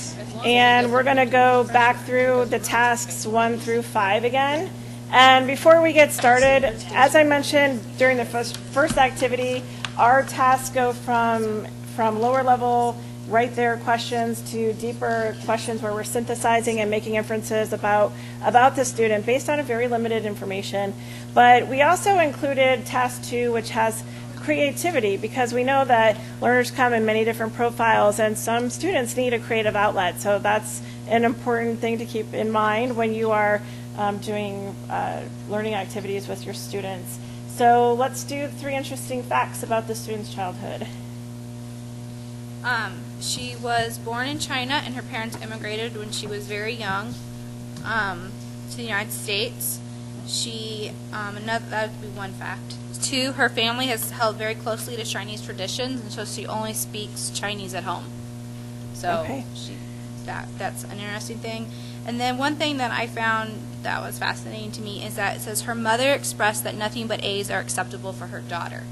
and we're going to go back through the tasks one through five again. And before we get started, as I mentioned during the first, first activity, our tasks go from, from lower level, right there questions to deeper questions where we're synthesizing and making inferences about, about the student based on a very limited information. But we also included task two, which has creativity because we know that learners come in many different profiles and some students need a creative outlet. So that's an important thing to keep in mind when you are um, doing uh, learning activities with your students. So let's do three interesting facts about the student's childhood. Um, she was born in China, and her parents immigrated when she was very young um, to the United States. She, um, another that would be one fact. Two, her family has held very closely to Chinese traditions, and so she only speaks Chinese at home. So Okay. she, that that's an interesting thing. And then one thing that I found that was fascinating to me is that it says her mother expressed that nothing but A's are acceptable for her daughter.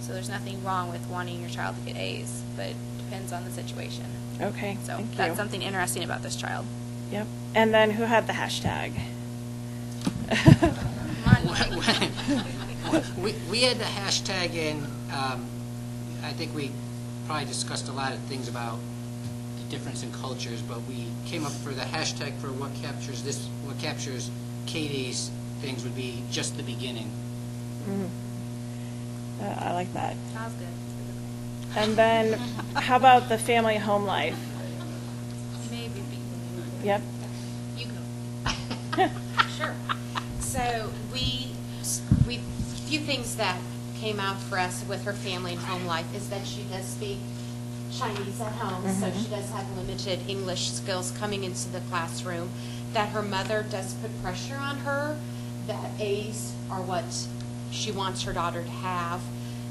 So there's nothing wrong with wanting your child to get A's, but it depends on the situation. Okay, So thank that's you. something interesting about this child. Yep. And then who had the hashtag? We, we had the hashtag in, um, I think we probably discussed a lot of things about the difference in cultures, but we came up for the hashtag for what captures this, what captures Katie's things would be just the beginning. Mhm. Uh, I like that. Sounds good. And then how about the family home life? Maybe. Yep. You go. Sure. So we, we, a few things that came out for us with her family and home life is that she does speak Chinese at home, so Mhm. she does have limited English skills coming into the classroom. That her mother does put pressure on her, that A's are what she wants her daughter to have.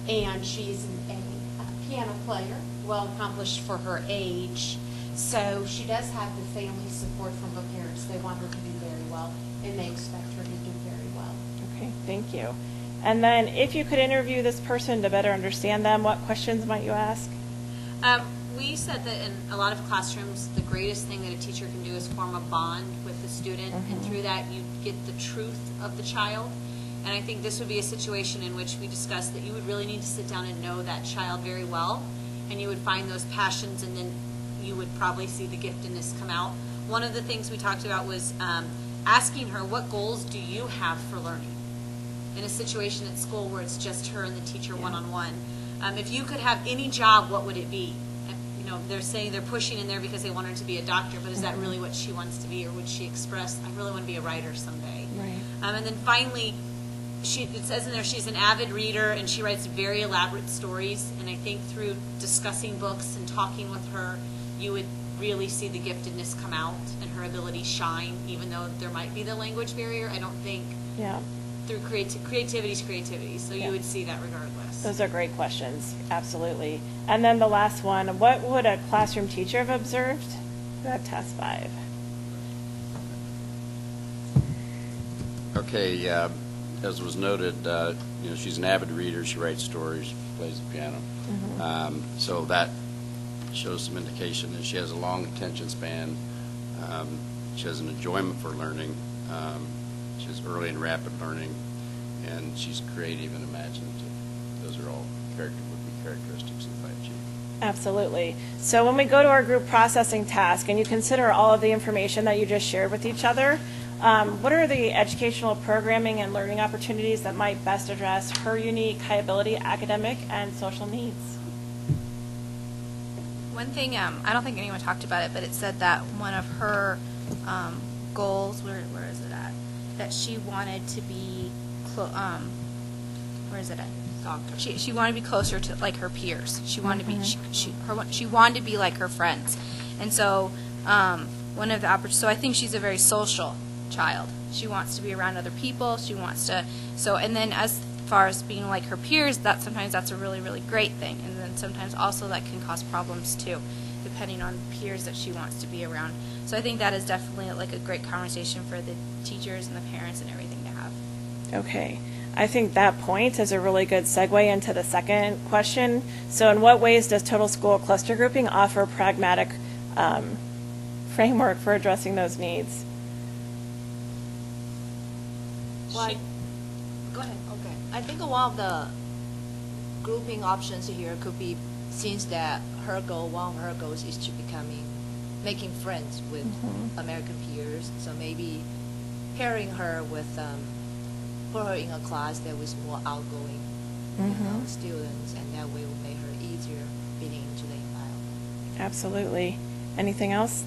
And she's an- a, a piano player, well accomplished for her age. So she does have the family support from her parents. They want her to do very well, and they expect her to do very well. Okay, thank you. And then if you could interview this person to better understand them, what questions might you ask? Um, we said that in a lot of classrooms, the greatest thing that a teacher can do is form a bond with the student, and Mhm. through that, you get the truth of the child. And I think this would be a situation in which we discussed that you would really need to sit down and know that child very well, and you would find those passions, and then you would probably see the giftedness come out. One of the things we talked about was um, asking her, what goals do you have for learning? in a situation at school where it's just her and the teacher one-on-one. Um, if you could have any job, what would it be? You know, they're saying they're pushing in there because they want her to be a doctor, but is that really what she wants to be, or would she express, I really want to be a writer someday? Right. Um, and then finally, she, it says in there she's an avid reader and she writes very elaborate stories. And I think through discussing books and talking with her, you would really see the giftedness come out and her ability shine, even though there might be the language barrier. I don't think Yeah, through creati- creativity is creativity. So Yeah. you would see that regardless. those are great questions, absolutely. And then the last one, what would a classroom teacher have observed? That test five. Okay, uh, as was noted, uh, you know, she's an avid reader, she writes stories, plays the piano. Mhm. Um, So that shows some indication that she has a long attention span. Um, She has an enjoyment for learning. Um, She has early and rapid learning, and she's creative and imaginative. Those are all character, would be characteristics of 5G. Absolutely. So when we go to our group processing task and you consider all of the information that you just shared with each other, um, what are the educational programming and learning opportunities that might best address her unique high ability academic and social needs? One thing, um, I don't think anyone talked about it, but it said that one of her um, goals, where, where is it at? That she wanted to be, clo- um, where is it at? Doctor. She, she wanted to be closer to like her peers. She wanted to be, she, she, her, she wanted to be like her friends. And so, um, one of the oppor- so I think she's a very social child. She wants to be around other people. She wants to, so, and then as far as being like her peers, that sometimes that's a really, really great thing. And then sometimes also that can cause problems too, depending on peers that she wants to be around. So I think that is definitely like a great conversation for the teachers and the parents and everything to have. Okay. I think that point is a really good segue into the second question. So in what ways does total school cluster grouping offer pragmatic um, framework for addressing those needs? Why? Go ahead. Okay. I think one of the grouping options here could be since that her goal, one of her goals is to becoming, making friends with Mhm. American peers. So maybe pairing her with, um, put her in a class that was more outgoing, you know, Mhm. students, and that way will make her easier fitting into the environment. Absolutely. Anything else?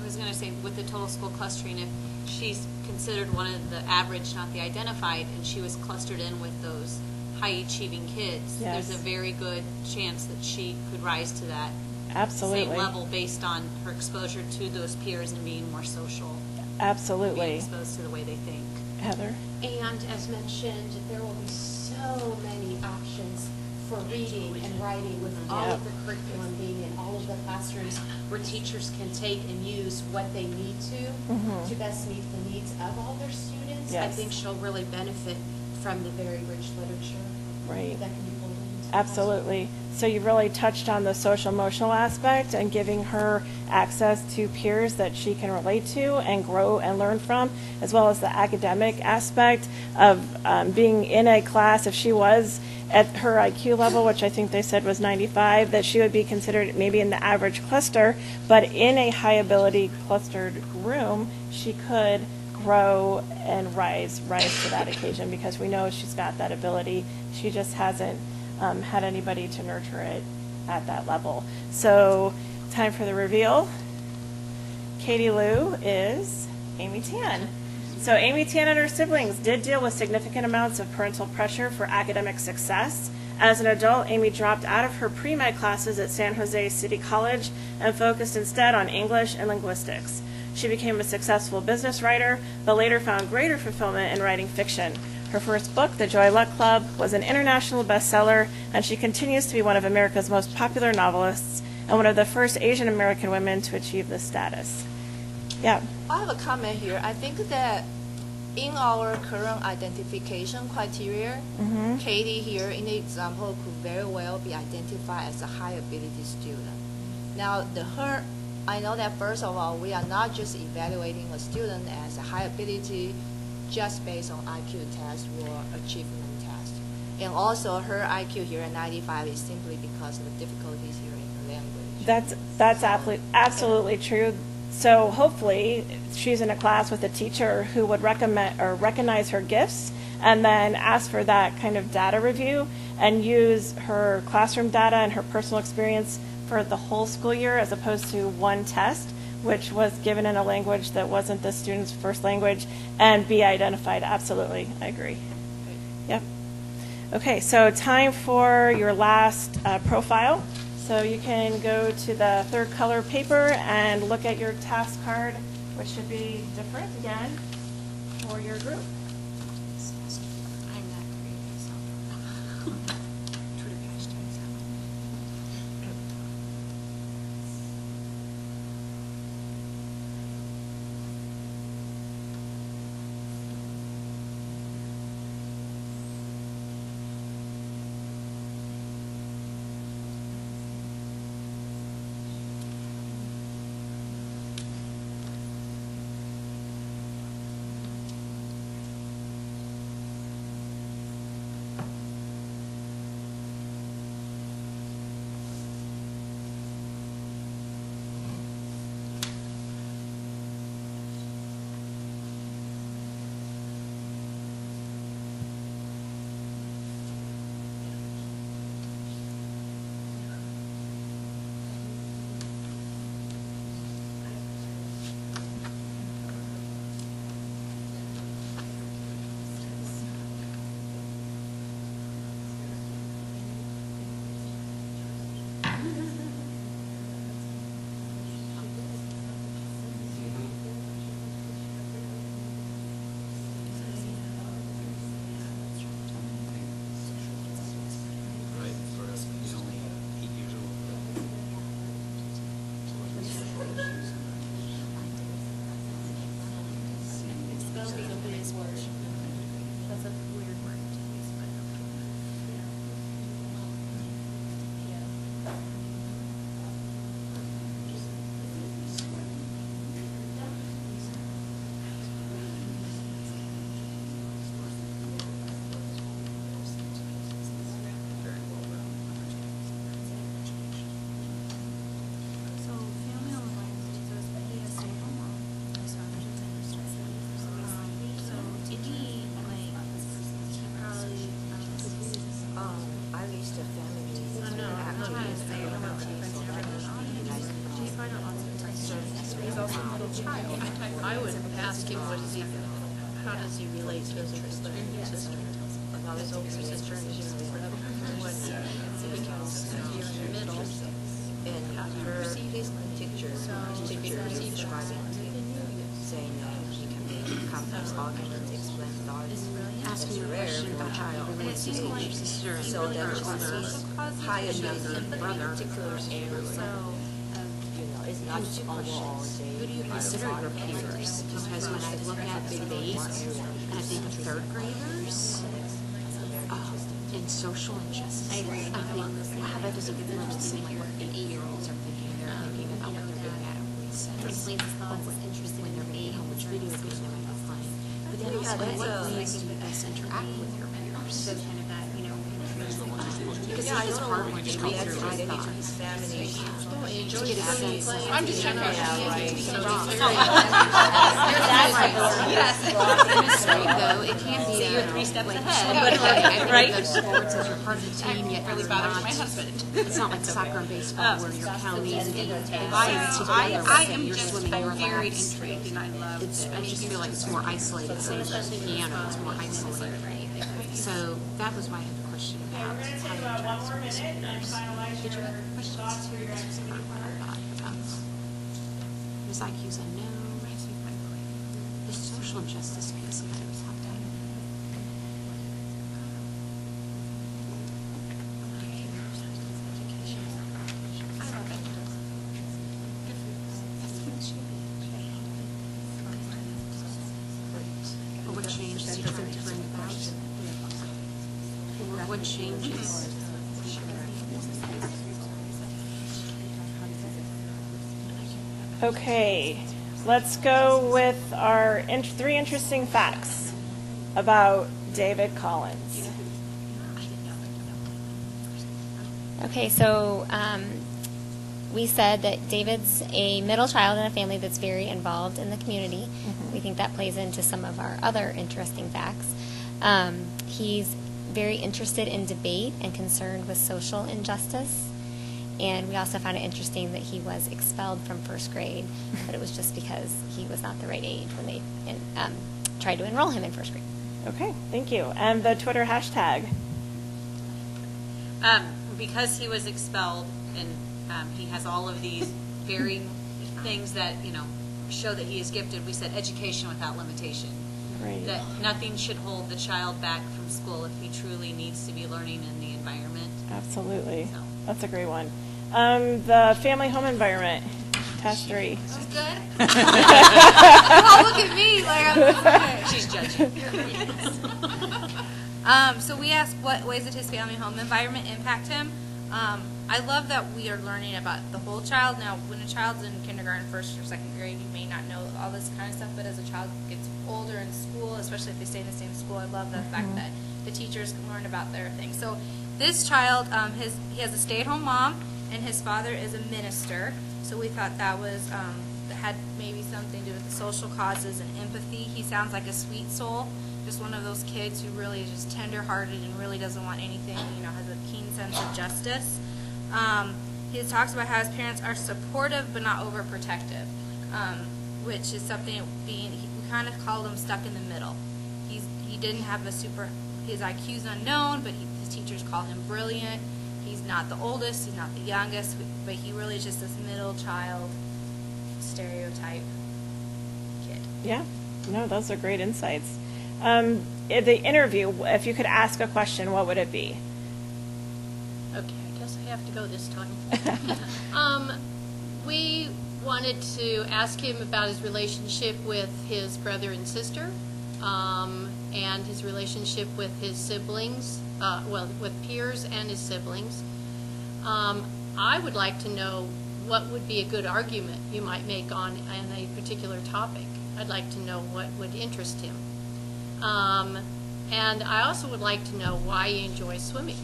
I was going to say, with the total school clustering, if she's considered one of the average, not the identified, and she was clustered in with those high-achieving kids, there's a very good chance that she could rise to that Absolutely. same level based on her exposure to those peers and being more social. Absolutely. Being exposed to the way they think. Heather? And as mentioned, there will be so many options for reading and writing with all of the curriculum being in all of the classrooms where teachers can take and use what they need to Mhm. to best meet the needs of all their students. I Yes. think she'll really benefit from the very rich literature Right. that can be pulled into the Absolutely. So you really touched on the social emotional aspect and giving her access to peers that she can relate to and grow and learn from, as well as the academic aspect of um, being in a class. If she was at her IQ level, which I think they said was 95, that she would be considered maybe in the average cluster, but in a high ability clustered room, she could grow and rise rise to that occasion because we know she's got that ability. She just hasn't um, had anybody to nurture it at that level. So, time for the reveal. Katie Lou is Amy Tan. So, Amy Tan and her siblings did deal with significant amounts of parental pressure for academic success. As an adult, Amy dropped out of her pre med classes at San Jose City College and focused instead on English and linguistics. She became a successful business writer, but later found greater fulfillment in writing fiction. Her first book, The Joy Luck Club, was an international bestseller, and she continues to be one of America's most popular novelists and one of the first Asian American women to achieve this status. Yeah. I have a comment here. I think that in our current identification criteria, Mhm. Katie here in the example could very well be identified as a high ability student. Now, the her, I know that first of all, we are not just evaluating a student as a high ability just based on IQ test or achievement test. And also, her IQ here at 95 is simply because of the difficulties here in her language. That's that's absolutely absolutely true. So hopefully she's in a class with a teacher who would recommend or recognize her gifts and then ask for that kind of data review and use her classroom data and her personal experience for the whole school year as opposed to one test which was given in a language that wasn't the student's first language and be identified absolutely i agree yep Okay, so time for your last uh, profile. So you can go to the third color paper and look at your task card, which should be different again for your group. higher younger needs particular area. So, You know, it's not just overall. Who do you consider your peers? Because when I look at the base, I think of third graders, uh, and social injustice, I think, wow, that doesn't the like what eight-year-olds are thinking. They're thinking about what they're doing at a recess. Or when they're eight, how much video games they might be playing. But then also, what ways do you best interact with your peers? So kind of that, you know, because Yeah, I it's know. hard when you read through his Identity thoughts. to his family. To get a sense of- I'm just trying to. Yeah, right. Yes. though, it can be. So you're three steps like, ahead. somebody like, I think Right. of sports as you're part of the team, yet really you're bothers my husband. It's not like soccer and baseball oh. where your counties and divides I, together. I, I am you're just, swimming I'm very intrigued and I love It's, I just feel like it's more isolated, same as piano, it's more isolated. So that was why I had the question about how you interact with his peers. Did you have questions too? That's kind of what I thought about. His IQ's unknown. The social injustice piece Okay, let's go with our in- three interesting facts about David Collins. Okay, so um, we said that David's a middle child in a family that's very involved in the community. We think that plays into some of our other interesting facts. Um, he's very interested in debate and concerned with social injustice. And we also found it interesting that he was expelled from first grade, but it was just because he was not the right age when they um, tried to enroll him in first grade. Okay, thank you. And the Twitter hashtag. Um, because he was expelled and um, he has all of these very things that, you know, show that he is gifted, we said education without limitation. Great. That nothing should hold the child back from school if he truly needs to be learning in the environment. Absolutely. That's a great one. Um, the family home environment, task three. That was good. oh, look at me. Like I'm, good. She's judging. Um, so we asked what ways did his family home environment impact him. Um, I love that we are learning about the whole child. Now, when a child's in kindergarten, first or second grade, you may not know all this kind of stuff, but as a child gets older in school, especially if they stay in the same school, I love the fact that the teachers can learn about their things. So this child, um, his, he has a stay-at-home mom, and his father is a minister. So we thought that was um, had maybe something to do with the social causes and empathy. He sounds like a sweet soul, just one of those kids who really is just tender-hearted and really doesn't want anything. You know, has a keen sense of justice. Um, he talks about how his parents are supportive but not overprotective, um, which is something being we kind of called him stuck in the middle. He's he didn't have a super his IQ's unknown, but he, his teachers call him brilliant. He's not the oldest, he's not the youngest, but he really is just this middle child stereotype kid. Yeah, no, those are great insights. Um, in the interview, if you could ask a question, what would it be? Okay, I guess I have to go this time. um, we wanted to ask him about his relationship with his brother and sister, um, and his relationship with his siblings, uh, well, with peers and his siblings. Um, I would like to know what would be a good argument you might make on, on a particular topic. I'd like to know what would interest him. Um, and I also would like to know why he enjoys swimming.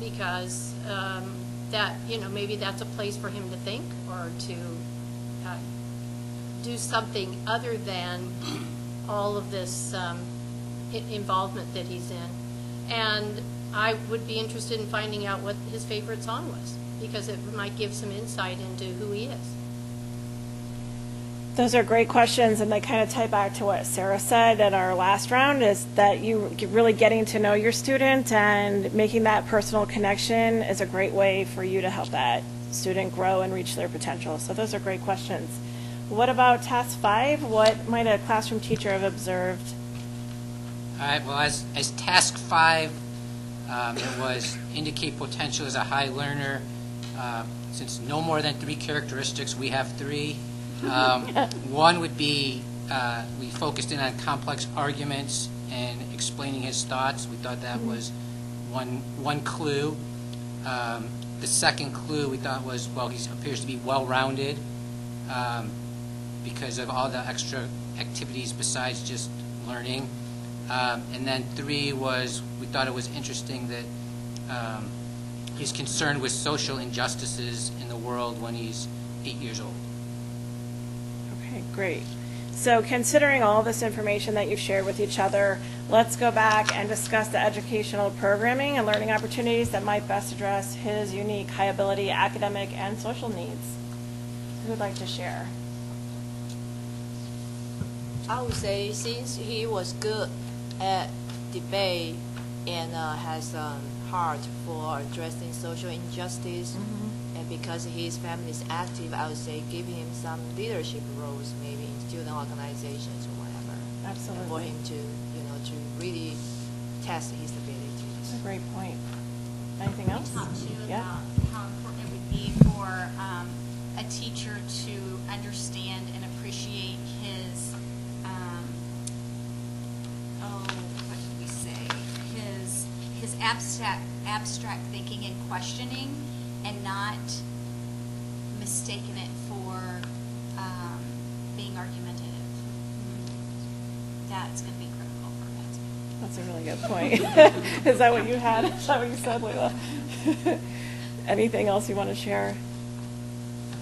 Because um, that, you know, maybe that's a place for him to think or to uh, do something other than all of this um, involvement that he's in. And I would be interested in finding out what his favorite song was, because it might give some insight into who he is. Those are great questions, and they kind of tie back to what Sarah said in our last round, is that you really getting to know your student and making that personal connection is a great way for you to help that student grow and reach their potential. So those are great questions. What about task five? What might a classroom teacher have observed? All right, well, as, as task five, um, it was indicate potential as a high learner. Uh, Since no more than three characteristics, we have three. Um, One would be, uh, we focused in on complex arguments and explaining his thoughts. We thought that was one, one clue. Um, The second clue we thought was, well, he appears to be well-rounded um, because of all the extra activities besides just learning. Um, And then three was, we thought it was interesting that um, he's concerned with social injustices in the world when he's eight years old. Okay, great. So considering all this information that you've shared with each other, let's go back and discuss the educational programming and learning opportunities that might best address his unique high-ability academic and social needs. Who would like to share? I would say since he was good at debate and uh, has a heart for addressing social injustice, and because his family is active, I would say give him some leadership roles, maybe in student organizations or whatever. Absolutely. For him to, you know, to really test his abilities. That's a great point. Anything else? We talked too Yeah. about how important it would be for um, a teacher to understand and appreciate his, um, oh, what did we say? His, his abstract, abstract thinking and questioning and not mistaking it for um, being argumentative. That's going to be critical for. That's a really good point. Is that what you had? Is that what you said, Leila? Anything else you want to share?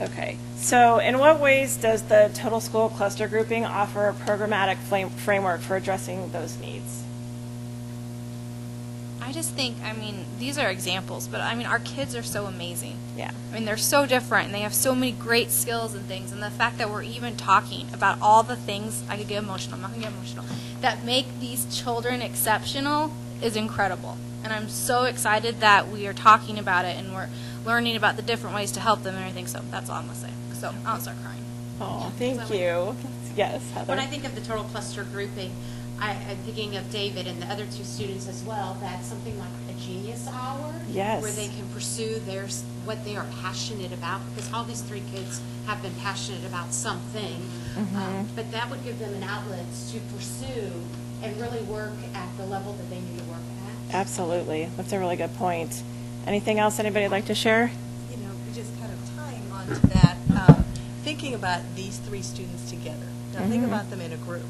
Okay. So in what ways does the total school cluster grouping offer a programmatic flame- framework for addressing those needs? I just think, I mean, these are examples, but I mean, our kids are so amazing. Yeah. I mean, they're so different, and they have so many great skills and things. And the fact that we're even talking about all the things, I could get emotional, I'm not going to get emotional, that make these children exceptional is incredible. And I'm so excited that we are talking about it and we're learning about the different ways to help them and everything. So that's all I'm going to say. So I'll start crying. Oh, thank you. Yes, Heather. When I think of the total cluster grouping, I, I'm thinking of David and the other two students as well. That's something like a genius hour. Yes. Where they can pursue their, s- what they are passionate about, because all these three kids have been passionate about something. Mhm. Um, But that would give them an outlet to pursue and really work at the level that they need to work at. Absolutely. That's a really good point. Anything else anybody would like to share? you know, just kind of tying on to that, um, thinking about these three students together. Now, think Mhm. about them in a group.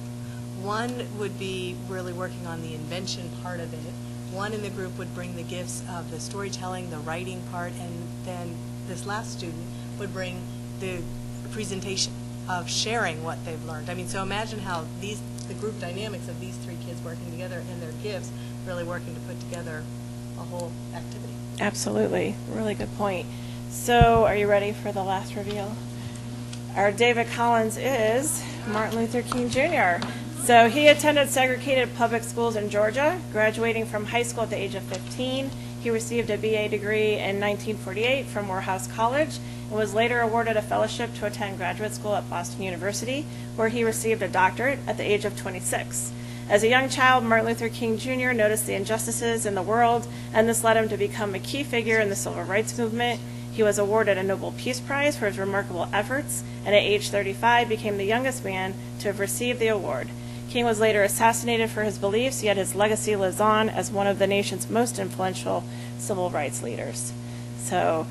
One would be really working on the invention part of it. One in the group would bring the gifts of the storytelling, the writing part, and then this last student would bring the presentation of sharing what they've learned. I mean, so imagine how these, the group dynamics of these three kids working together and their gifts really working to put together a whole activity. Absolutely. Really good point. So, are you ready for the last reveal? Our David Collins is Martin Luther King Jr. So, he attended segregated public schools in Georgia, graduating from high school at the age of 15. He received a BA degree in 1948 from Morehouse College and was later awarded a fellowship to attend graduate school at Boston University, where he received a doctorate at the age of 26. As a young child, Martin Luther King Jr. noticed the injustices in the world, and this led him to become a key figure in the civil rights movement. He was awarded a Nobel Peace Prize for his remarkable efforts, and at age 35 became the youngest man to have received the award. King was later assassinated for his beliefs, yet his legacy lives on as one of the nation's most influential civil rights leaders. So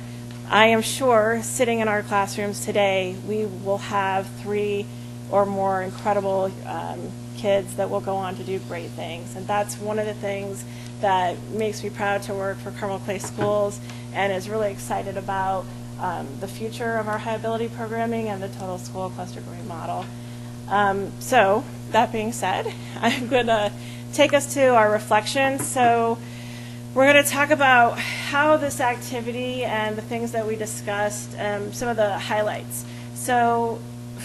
I am sure sitting in our classrooms today, we will have three or more incredible um, kids that will go on to do great things. And that's one of the things that makes me proud to work for Carmel Clay Schools and is really excited about um, the future of our high ability programming and the total school cluster grouping model. Um, so, that being said, I'm going to take us to our reflections. So, we're going to talk about how this activity and the things that we discussed, um, some of the highlights. So,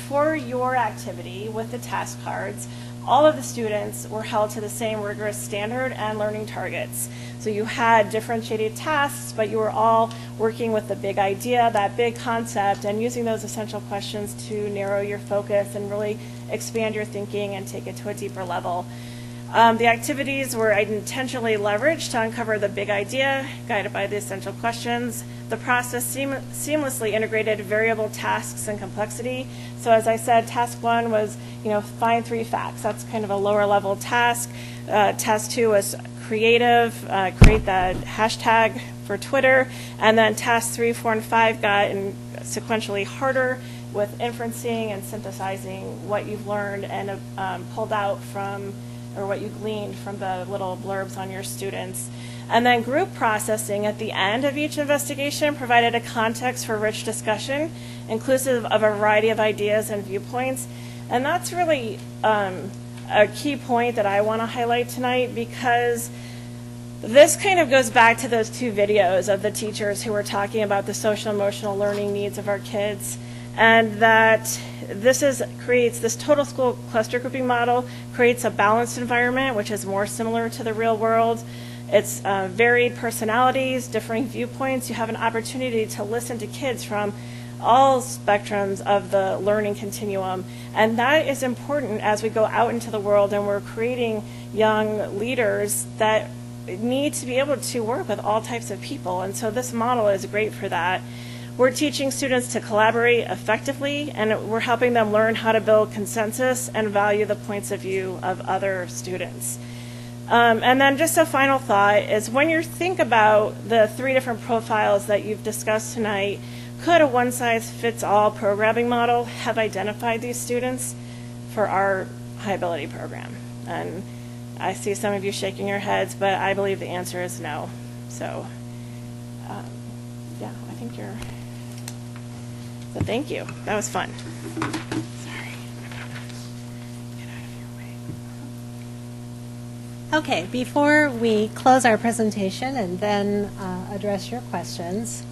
for your activity with the task cards, all of the students were held to the same rigorous standard and learning targets. So you had differentiated tasks, but you were all working with the big idea, that big concept, and using those essential questions to narrow your focus and really expand your thinking and take it to a deeper level. Um, the activities were intentionally leveraged to uncover the big idea, guided by the essential questions. The process seam seamlessly integrated variable tasks and complexity. So as I said, task one was, you know, find three facts. That's kind of a lower level task. Uh, task two was creative, uh, create the hashtag for Twitter. And then task three, four, and five got in sequentially harder with inferencing and synthesizing what you've learned and um, pulled out from or what you gleaned from the little blurbs on your students. And then group processing at the end of each investigation provided a context for rich discussion, inclusive of a variety of ideas and viewpoints. And that's really um, a key point that I want to highlight tonight because this kind of goes back to those two videos of the teachers who were talking about the social emotional learning needs of our kids and that this is creates this total school cluster grouping model creates a balanced environment which is more similar to the real world. It's uh, varied personalities differing viewpoints. You have an opportunity to listen to kids from all spectrums of the learning continuum. And that is important as we go out into the world and we're creating young leaders that need to be able to work with all types of people. And so this model is great for that we're teaching students to collaborate effectively, and we're helping them learn how to build consensus and value the points of view of other students. Um, and then just a final thought is when you think about the three different profiles that you've discussed tonight, could a one-size-fits-all programming model have identified these students for our high ability program? And I see some of you shaking your heads, but I believe the answer is no. So, um, yeah, I think you're. So thank you. That was fun. Okay, before we close our presentation and then uh, address your questions,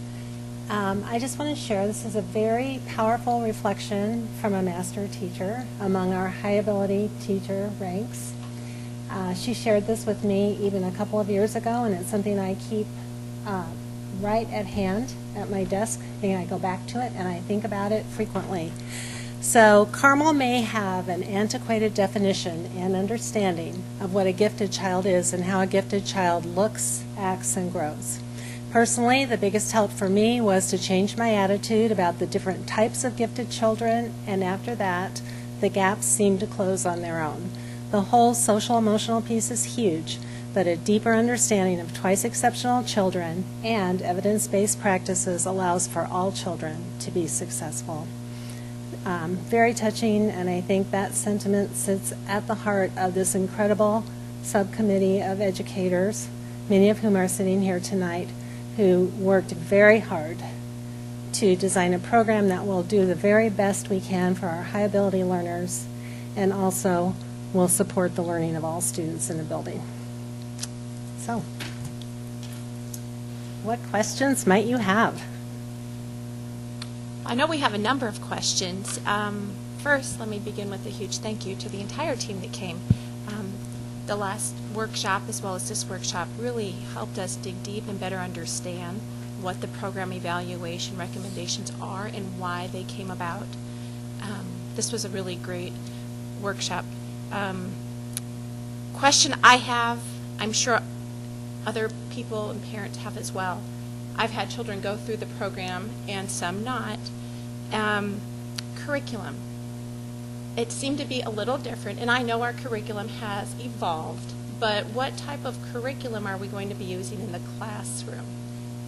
um, I just want to share this is a very powerful reflection from a master teacher among our high ability teacher ranks. Uh, she shared this with me even a couple of years ago, and it's something I keep uh, right at hand at my desk, and I go back to it and I think about it frequently. So, Carmel may have an antiquated definition and understanding of what a gifted child is and how a gifted child looks, acts, and grows. Personally, the biggest help for me was to change my attitude about the different types of gifted children, and after that, the gaps seemed to close on their own. The whole social emotional piece is huge, but a deeper understanding of twice exceptional children and evidence based practices allows for all children to be successful. Um, very touching, and I think that sentiment sits at the heart of this incredible subcommittee of educators, many of whom are sitting here tonight, who worked very hard to design a program that will do the very best we can for our high ability learners and also will support the learning of all students in the building. So, what questions might you have? I know we have a number of questions. Um, first, let me begin with a huge thank you to the entire team that came. Um, the last workshop, as well as this workshop, really helped us dig deep and better understand what the program evaluation recommendations are and why they came about. Um, this was a really great workshop. Um, question I have, I'm sure other people and parents have as well. I've had children go through the program and some not. Um, curriculum. it seemed to be a little different, and I know our curriculum has evolved, but what type of curriculum are we going to be using in the classroom?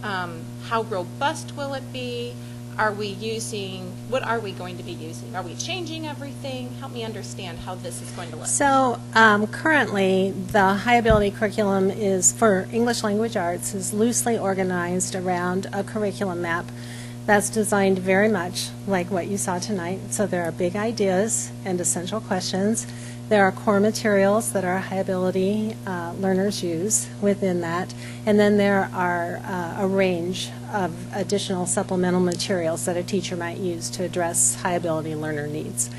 Um, how robust will it be? Are we using, what are we going to be using? Are we changing everything? Help me understand how this is going to look. So um, currently, the high ability curriculum is for English language arts is loosely organized around a curriculum map that's designed very much like what you saw tonight. So there are big ideas and essential questions. There are core materials that our high ability uh, learners use within that. And then there are uh, a range of additional supplemental materials that a teacher might use to address high ability learner needs.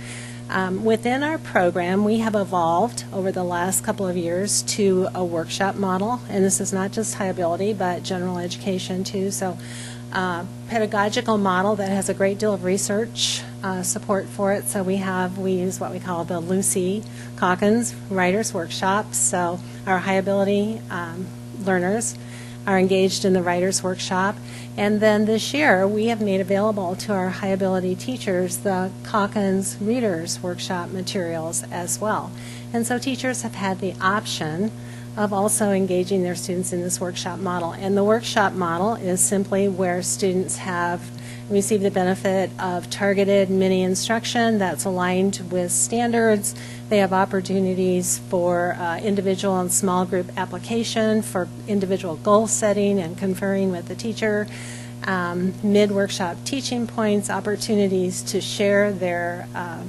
Um, within our program, we have evolved over the last couple of years to a workshop model, and this is not just high ability, but general education too. So uh, pedagogical model that has a great deal of research uh, support for it. So we have, we use what we call the Lucy Calkins Writers Workshop. So our high ability um, learners are engaged in the Writers Workshop. And then this year, we have made available to our high ability teachers the Calkins Readers Workshop materials as well. And so teachers have had the option of also engaging their students in this workshop model. And the workshop model is simply where students have received the benefit of targeted mini instruction that's aligned with standards. They have opportunities for uh, individual and small group application, for individual goal setting and conferring with the teacher. Um, mid workshop teaching points, opportunities to share their uh,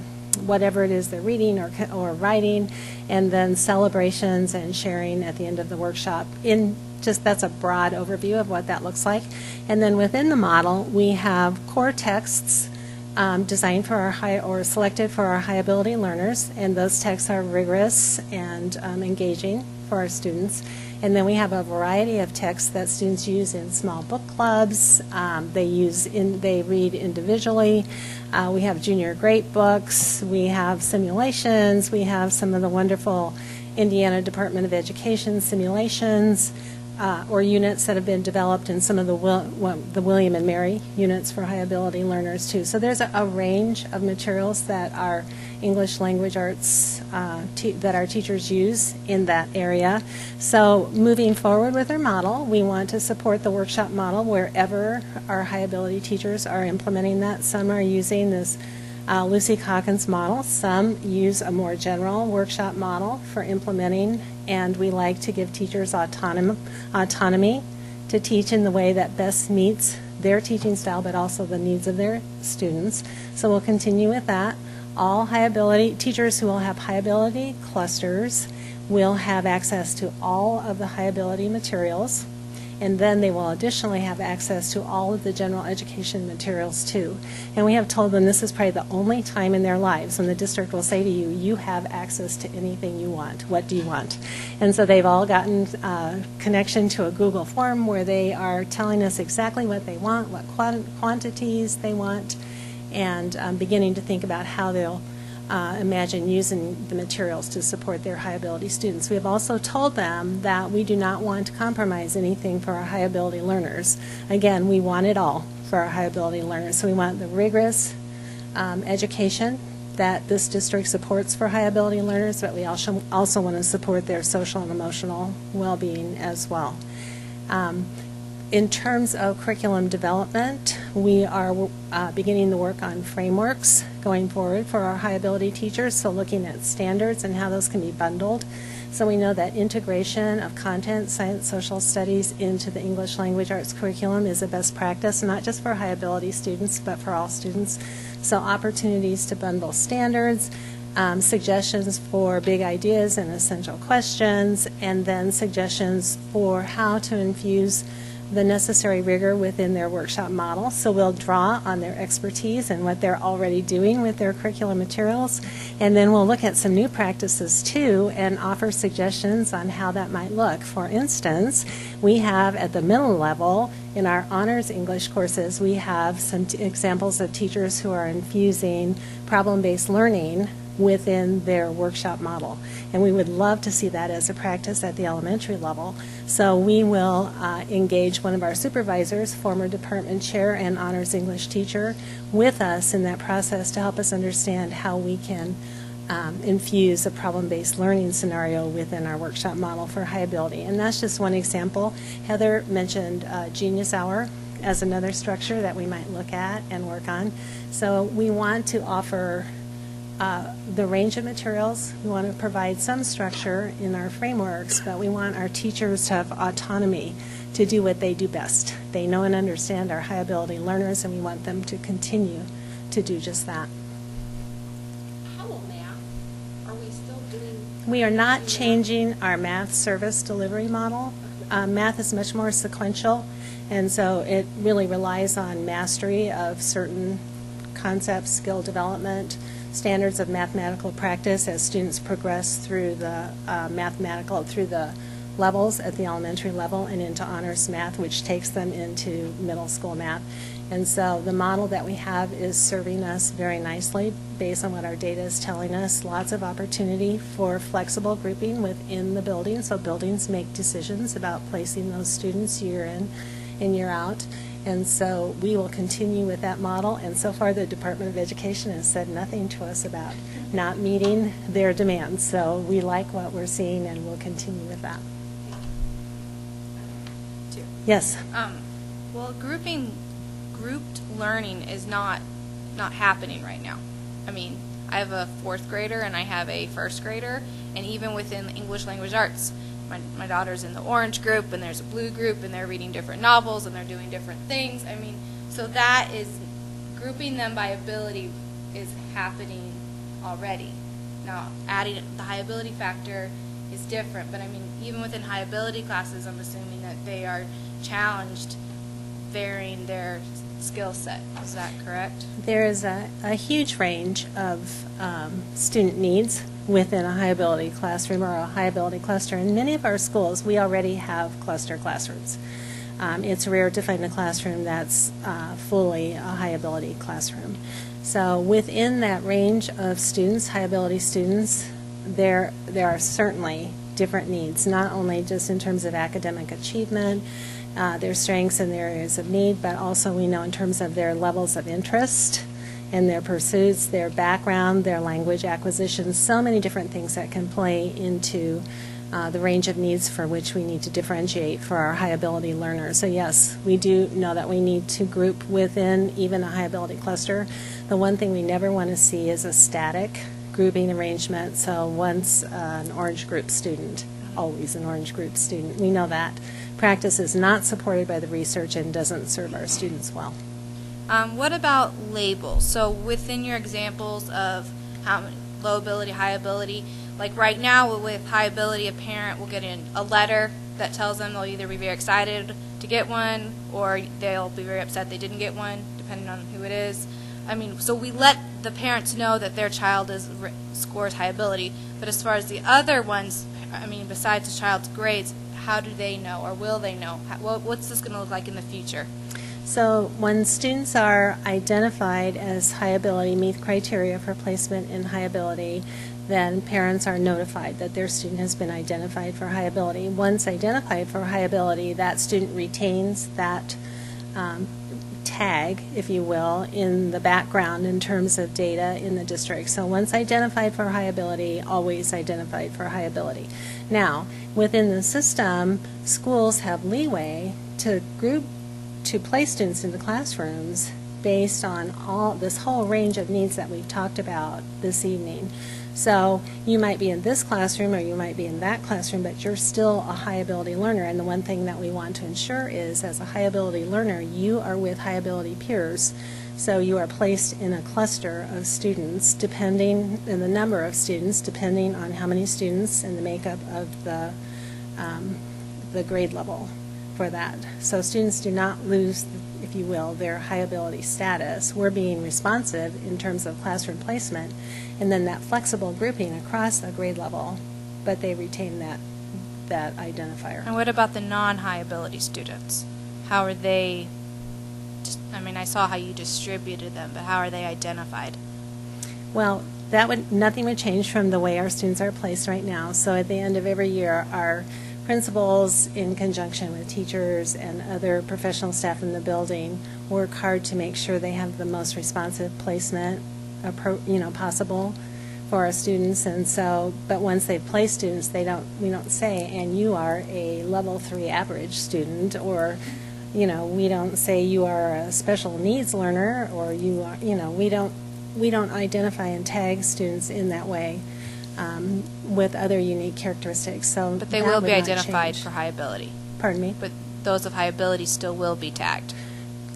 whatever it is they're reading or, or writing, and then celebrations and sharing at the end of the workshop. In just that's a broad overview of what that looks like. And then within the model, we have core texts um, designed for our high or selected for our high ability learners, and those texts are rigorous and um, engaging for our students. And then we have a variety of texts that students use in small book clubs. Um, they use in they read individually. Uh, we have junior great books. We have simulations. We have some of the wonderful Indiana Department of Education simulations uh, or units that have been developed in some of the Will, the William and Mary units for high ability learners too. So there's a, a range of materials that our English language arts uh, that our teachers use in that area. So moving forward with our model, we want to support the workshop model wherever our high ability teachers are implementing that. Some are using this uh, Lucy Calkins model. Some use a more general workshop model for implementing, and we like to give teachers autonom- autonomy to teach in the way that best meets their teaching style, but also the needs of their students. So we'll continue with that. All high ability teachers who will have high ability clusters will have access to all of the high ability materials and then they will additionally have access to all of the general education materials too. And we have told them this is probably the only time in their lives when the district will say to you, you have access to anything you want. What do you want? And so they've all gotten uh, connection to a Google form where they are telling us exactly what they want, what quantities they want, and um, beginning to think about how they'll uh, imagine using the materials to support their high ability students. We have also told them that we do not want to compromise anything for our high ability learners. Again, we want it all for our high ability learners. So we want the rigorous um, education that this district supports for high ability learners, but we also, also want to support their social and emotional well being as well. Um, in terms of curriculum development, we are uh, beginning the work on frameworks going forward for our high ability teachers, so looking at standards and how those can be bundled. So we know that integration of content, science, social studies into the English language arts curriculum is a best practice, not just for high ability students, but for all students. So opportunities to bundle standards, um, suggestions for big ideas and essential questions, and then suggestions for how to infuse the necessary rigor within their workshop model. So we'll draw on their expertise and what they're already doing with their curriculum materials. And then we'll look at some new practices too and offer suggestions on how that might look. For instance, we have at the middle level in our honors English courses, we have some examples of teachers who are infusing problem based learning within their workshop model. And we would love to see that as a practice at the elementary level. So we will uh, engage one of our supervisors, former department chair and honors English teacher, with us in that process to help us understand how we can um, infuse a problem-based learning scenario within our workshop model for high ability. And that's just one example. Heather mentioned uh, Genius Hour as another structure that we might look at and work on. So we want to offer uh, the range of materials. We want to provide some structure in our frameworks, but we want our teachers to have autonomy to do what they do best. They know and understand our high ability learners, and we want them to continue to do just that. How about math? Are we still doing? We are not changing our math service delivery model. Uh, Math is much more sequential, and so it really relies on mastery of certain concepts, skill development, standards of mathematical practice as students progress through the uh, mathematical, through the levels at the elementary level and into honors math, which takes them into middle school math. And so the model that we have is serving us very nicely based on what our data is telling us. Lots of opportunity for flexible grouping within the building, so buildings make decisions about placing those students year in and year out. And so we will continue with that model. And so far, the Department of Education has said nothing to us about not meeting their demands. So we like what we're seeing and we'll continue with that. Yes. Um, well, grouping, grouped learning is not not happening right now. I mean, I have a fourth grader and I have a first grader, and even within English language arts, my, my daughter's in the orange group and there's a blue group and they're reading different novels and they're doing different things. I mean, so that is grouping them by ability is happening already. Now, adding the high ability factor is different, but I mean, even within high ability classes, I'm assuming that they are challenged varying their skill set. Is that correct? There is a, a huge range of um, student needs within a high ability classroom or a high ability cluster. In many of our schools, we already have cluster classrooms. Um, it's rare to find a classroom that's uh, fully a high ability classroom. So within that range of students, high ability students, there there are certainly different needs, not only just in terms of academic achievement, uh, their strengths and their areas of need, but also we know in terms of their levels of interest and their pursuits, their background, their language acquisition, so many different things that can play into uh, the range of needs for which we need to differentiate for our high ability learners. So yes, we do know that we need to group within even a high ability cluster. The one thing we never want to see is a static grouping arrangement. So once uh, an orange group student, always an orange group student. We know that practice is not supported by the research and doesn't serve our students well. Um, what about labels? So within your examples of how many, low ability, high ability, like right now with high ability, a parent will get in a letter that tells them they'll either be very excited to get one or they'll be very upset they didn't get one, depending on who it is. I mean, so we let the parents know that their child is scores high ability, but as far as the other ones, I mean, besides the child's grades, how do they know or will they know? How, what's this going to look like in the future? So when students are identified as high ability, meet criteria for placement in high ability, then parents are notified that their student has been identified for high ability. Once identified for high ability, that student retains that um, tag, if you will, in the background in terms of data in the district. So once identified for high ability, always identified for high ability. Now, within the system, schools have leeway to group to place students into classrooms based on all this whole range of needs that we've talked about this evening. So you might be in this classroom or you might be in that classroom, but you're still a high ability learner. And the one thing that we want to ensure is as a high ability learner, you are with high ability peers. So you are placed in a cluster of students depending in the number of students, depending on how many students and the makeup of the, um, the grade level for that. So students do not lose, if you will, their high ability status. We're being responsive in terms of classroom placement and then that flexible grouping across the grade level, but they retain that, that identifier. And what about the non-high ability students? How are they, I mean, I saw how you distributed them, but how are they identified? Well, that would, nothing would change from the way our students are placed right now. So at the end of every year, our principals, in conjunction with teachers and other professional staff in the building, work hard to make sure they have the most responsive placement, you know, possible for our students. And so, but once they've placed students, they don't, we don't say, and you are a level three average student, or, you know, we don't say you are a special needs learner, or you are, you know, we don't, we don't identify and tag students in that way um, with other unique characteristics. So, But they that will would be not identified change. for high ability. Pardon me? But those of high ability still will be tagged.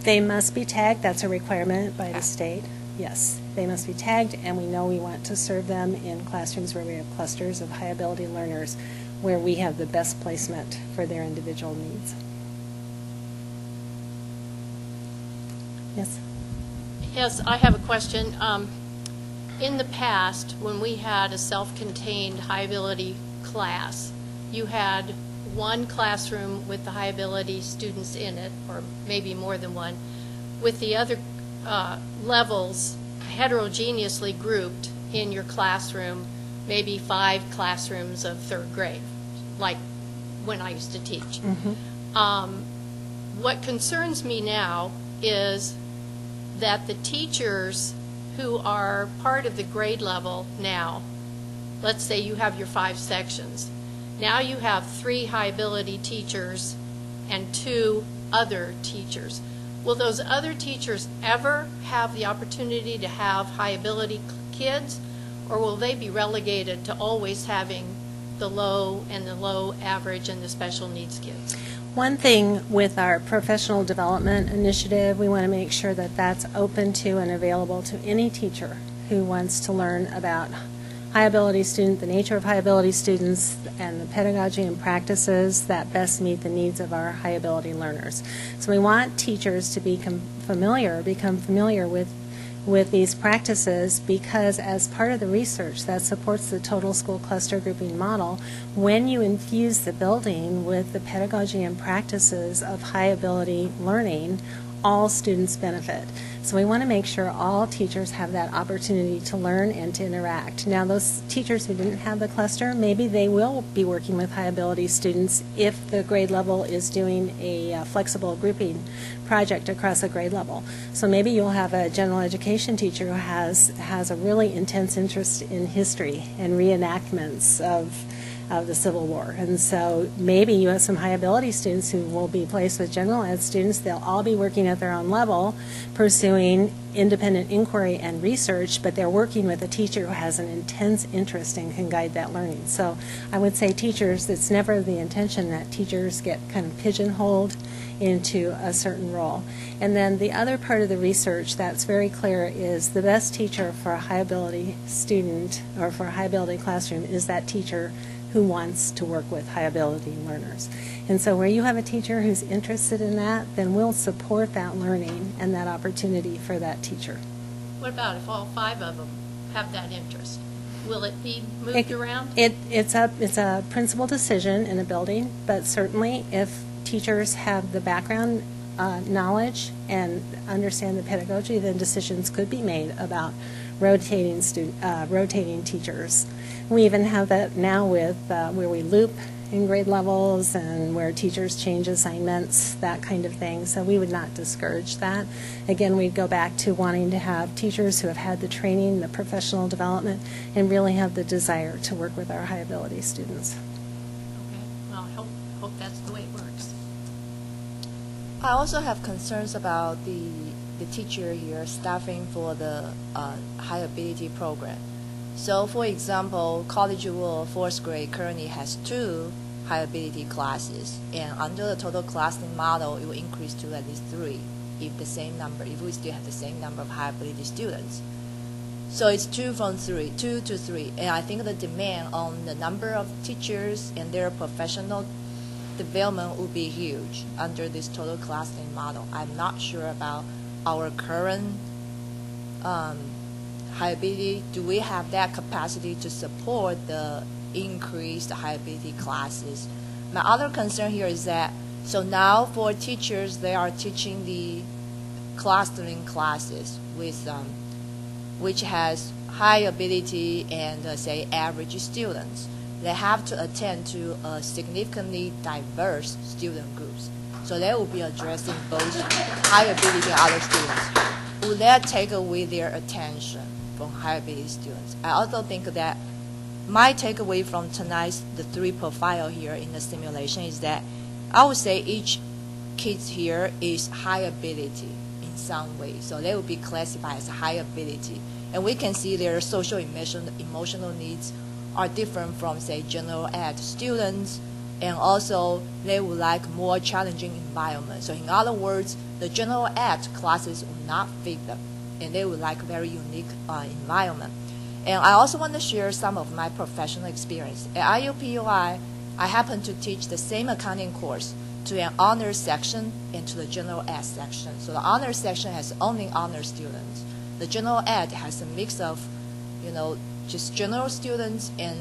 They must be tagged, that's a requirement by the state, yes. They must be tagged, and we know we want to serve them in classrooms where we have clusters of high-ability learners, where we have the best placement for their individual needs. Yes? Yes, I have a question. Um, In the past, when we had a self-contained high-ability class, you had one classroom with the high-ability students in it, or maybe more than one, with the other uh, levels heterogeneously grouped in your classroom, maybe five classrooms of third grade, like when I used to teach. Um, What concerns me now is that the teachers who are part of the grade level now, let's say you have your five sections, now you have three high-ability teachers and two other teachers. Will those other teachers ever have the opportunity to have high-ability kids, or will they be relegated to always having the low and the low average and the special needs kids? One thing with our professional development initiative, we want to make sure that that's open to and available to any teacher who wants to learn about high ability student, the nature of high ability students, and the pedagogy and practices that best meet the needs of our high ability learners. So we want teachers to become familiar, become familiar with with these practices because as part of the research that supports the total school cluster grouping model, when you infuse the building with the pedagogy and practices of high ability learning, all students benefit. So we want to make sure all teachers have that opportunity to learn and to interact. Now, those teachers who didn't have the cluster, maybe they will be working with high ability students if the grade level is doing a uh, flexible grouping project across a grade level. So maybe you'll have a general education teacher who has has a really intense interest in history and reenactments of of the Civil War. And so maybe you have some high ability students who will be placed with general ed students. They'll all be working at their own level, pursuing independent inquiry and research, but they're working with a teacher who has an intense interest and can guide that learning. So I would say teachers, it's never the intention that teachers get kind of pigeonholed into a certain role. And then the other part of the research that's very clear is the best teacher for a high ability student or for a high ability classroom is that teacher who wants to work with high ability learners. And so where you have a teacher who's interested in that, then we'll support that learning and that opportunity for that teacher. What about if all five of them have that interest? Will it be moved It- around? It, it's a, it's a principal decision in a building, but certainly if teachers have the background uh, knowledge and understand the pedagogy, then decisions could be made about rotating stu, uh, rotating teachers. We even have that now with, uh, where we loop in grade levels and where teachers change assignments, that kind of thing. So we would not discourage that. Again, we'd go back to wanting to have teachers who have had the training, the professional development, and really have the desire to work with our high ability students. Okay, well, I hope, hope that's the way it works. I also have concerns about the, the teacher here staffing for the uh, high ability program. So, for example, College Wood fourth grade currently has two high ability classes, and under the total classroom model, it will increase to at least three if the same number, if we still have the same number of high ability students. So it's two from three, two to three, and I think the demand on the number of teachers and their professional development will be huge under this total classroom model. I'm not sure about our current um, high ability. Do we have that capacity to support the increased high ability classes? My other concern here is that so now for teachers, they are teaching the clustering classes with um, which has high ability and, uh, say, average students. They have to attend to uh, significantly diverse student groups. So they will be addressing both high ability and other students. Will that take away their attention from high ability students? I also think that my takeaway from tonight's the three profile here in the simulation is that I would say each kid here is high ability in some way. So they will be classified as high ability. And we can see their social emotional, emotional needs are different from, say, general ed students. And also, they would like more challenging environment. So in other words, the general ed classes will not fit them. And they would like a very unique uh, environment. And I also want to share some of my professional experience. At IUPUI, I happen to teach the same accounting course to an honors section and to the general ed section. So the honors section has only honor students. The general ed has a mix of, you know, just general students and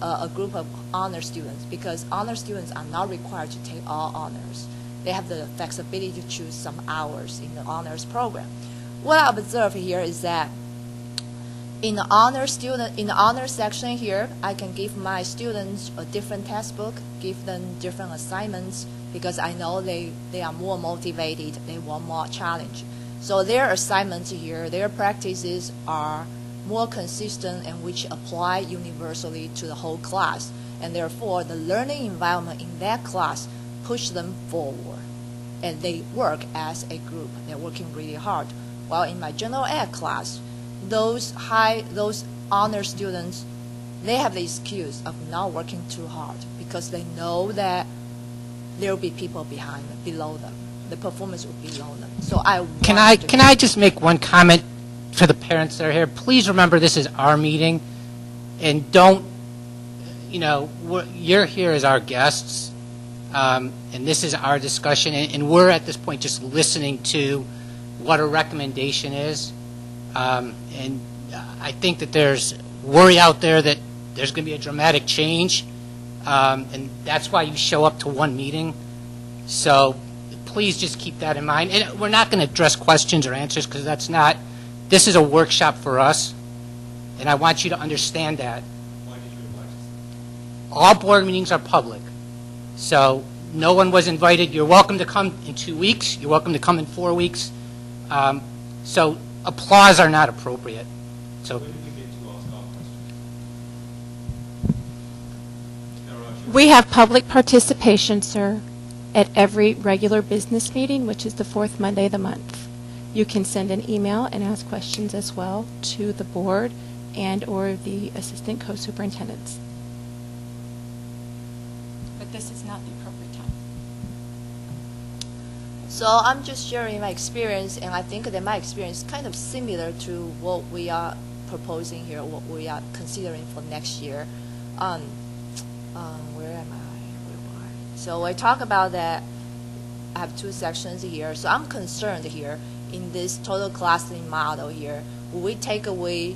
uh, a group of honor students because honor students are not required to take all honors. They have the flexibility to choose some hours in the honors program. What I observe here is that in the honor student in the honor section here, I can give my students a different textbook, give them different assignments because I know they, they are more motivated, they want more challenge. So their assignments here, their practices are more consistent and which apply universally to the whole class. And therefore, the learning environment in that class push them forward. And they work as a group. They're working really hard. While in my general ed class, those high, those honor students, they have the excuse of not working too hard because they know that there will be people behind them, below them. The performance will be below them. So I Can I, can I just make one comment for the parents that are here? Please remember this is our meeting, and don't, you know, we're- you're here as our guests, um, and this is our discussion, and and we're at this point just listening to what a recommendation is. Um, And I think that there's worry out there that there's going to be a dramatic change, um, and that's why you show up to one meeting. So please just keep that in mind. And we're not going to address questions or answers because that's not, this is a workshop for us, and I want you to understand that. All board meetings are public, so no one was invited. You're welcome to come in two weeks, you're welcome to come in four weeks. Um, So applause are not appropriate. So We have public participation, sir, at every regular business meeting, which is the fourth Monday of the month. You can send an email and ask questions as well to the board and/or the assistant co-superintendents. But this is not the appropriate time. So I'm just sharing my experience, and I think that my experience is kind of similar to what we are proposing here, what we are considering for next year. Um, um, where am I? Am? So I talk about that. I have two sections here. So I'm concerned here in this total clustering model here. We take away?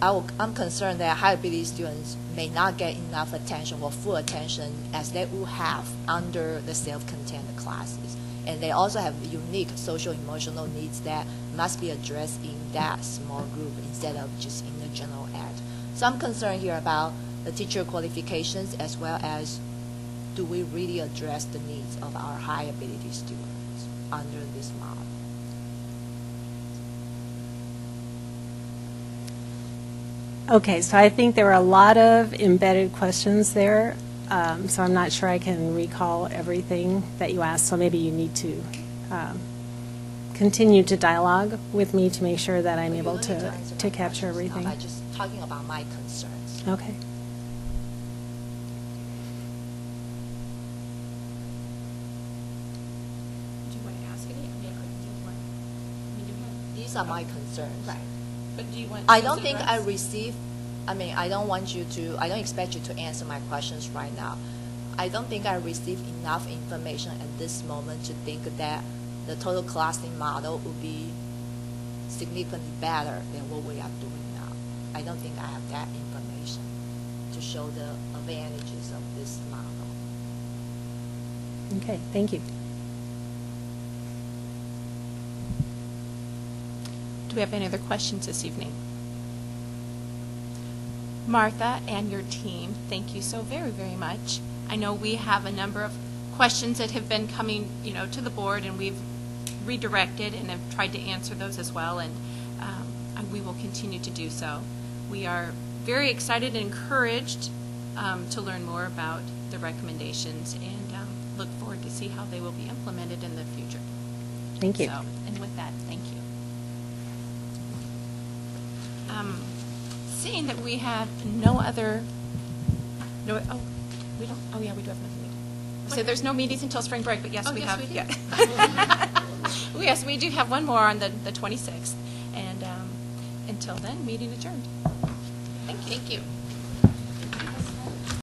I I'm concerned that high ability students may not get enough attention or full attention as they would have under the self-contained classes. And they also have unique social emotional needs that must be addressed in that small group instead of just in the general ed. So I'm concerned here about the teacher qualifications as well as do we really address the needs of our high ability students under this model? Okay, so I think there were a lot of embedded questions there, um, so I'm not sure I can recall everything that you asked, so maybe you need to um, continue to dialogue with me to make sure that I'm able You to, to capture everything. I'm just talking about my concerns. Okay. Do you want to ask any? I mean, do you want, I mean, do you want? These are my concerns. Right. But do you want? I don't think I addressed? Receive, I mean, I don't want you to, I don't expect you to answer my questions right now. I don't think I received enough information at this moment to think that the total clustering model would be significantly better than what we are doing now. I don't think I have that information to show the advantages of this model. Okay, thank you. Do we have any other questions this evening? Martha and your team, thank you so very, very much. I know we have a number of questions that have been coming, you know, to the board, and we've redirected and have tried to answer those as well, and um, and we will continue to do so. We are very excited and encouraged um, to learn more about the recommendations and um, look forward to see how they will be implemented in the future. Thank you. So, and with that, thank you. Seeing that we have no other, no, oh, we don't, oh yeah, we do have another meeting. So there's no meetings until spring break, but yes, Oh, we yes, have. we do. yeah. Yes, we do have one more on the, the 26th, and um, until then, meeting adjourned. Thank you. Thank you.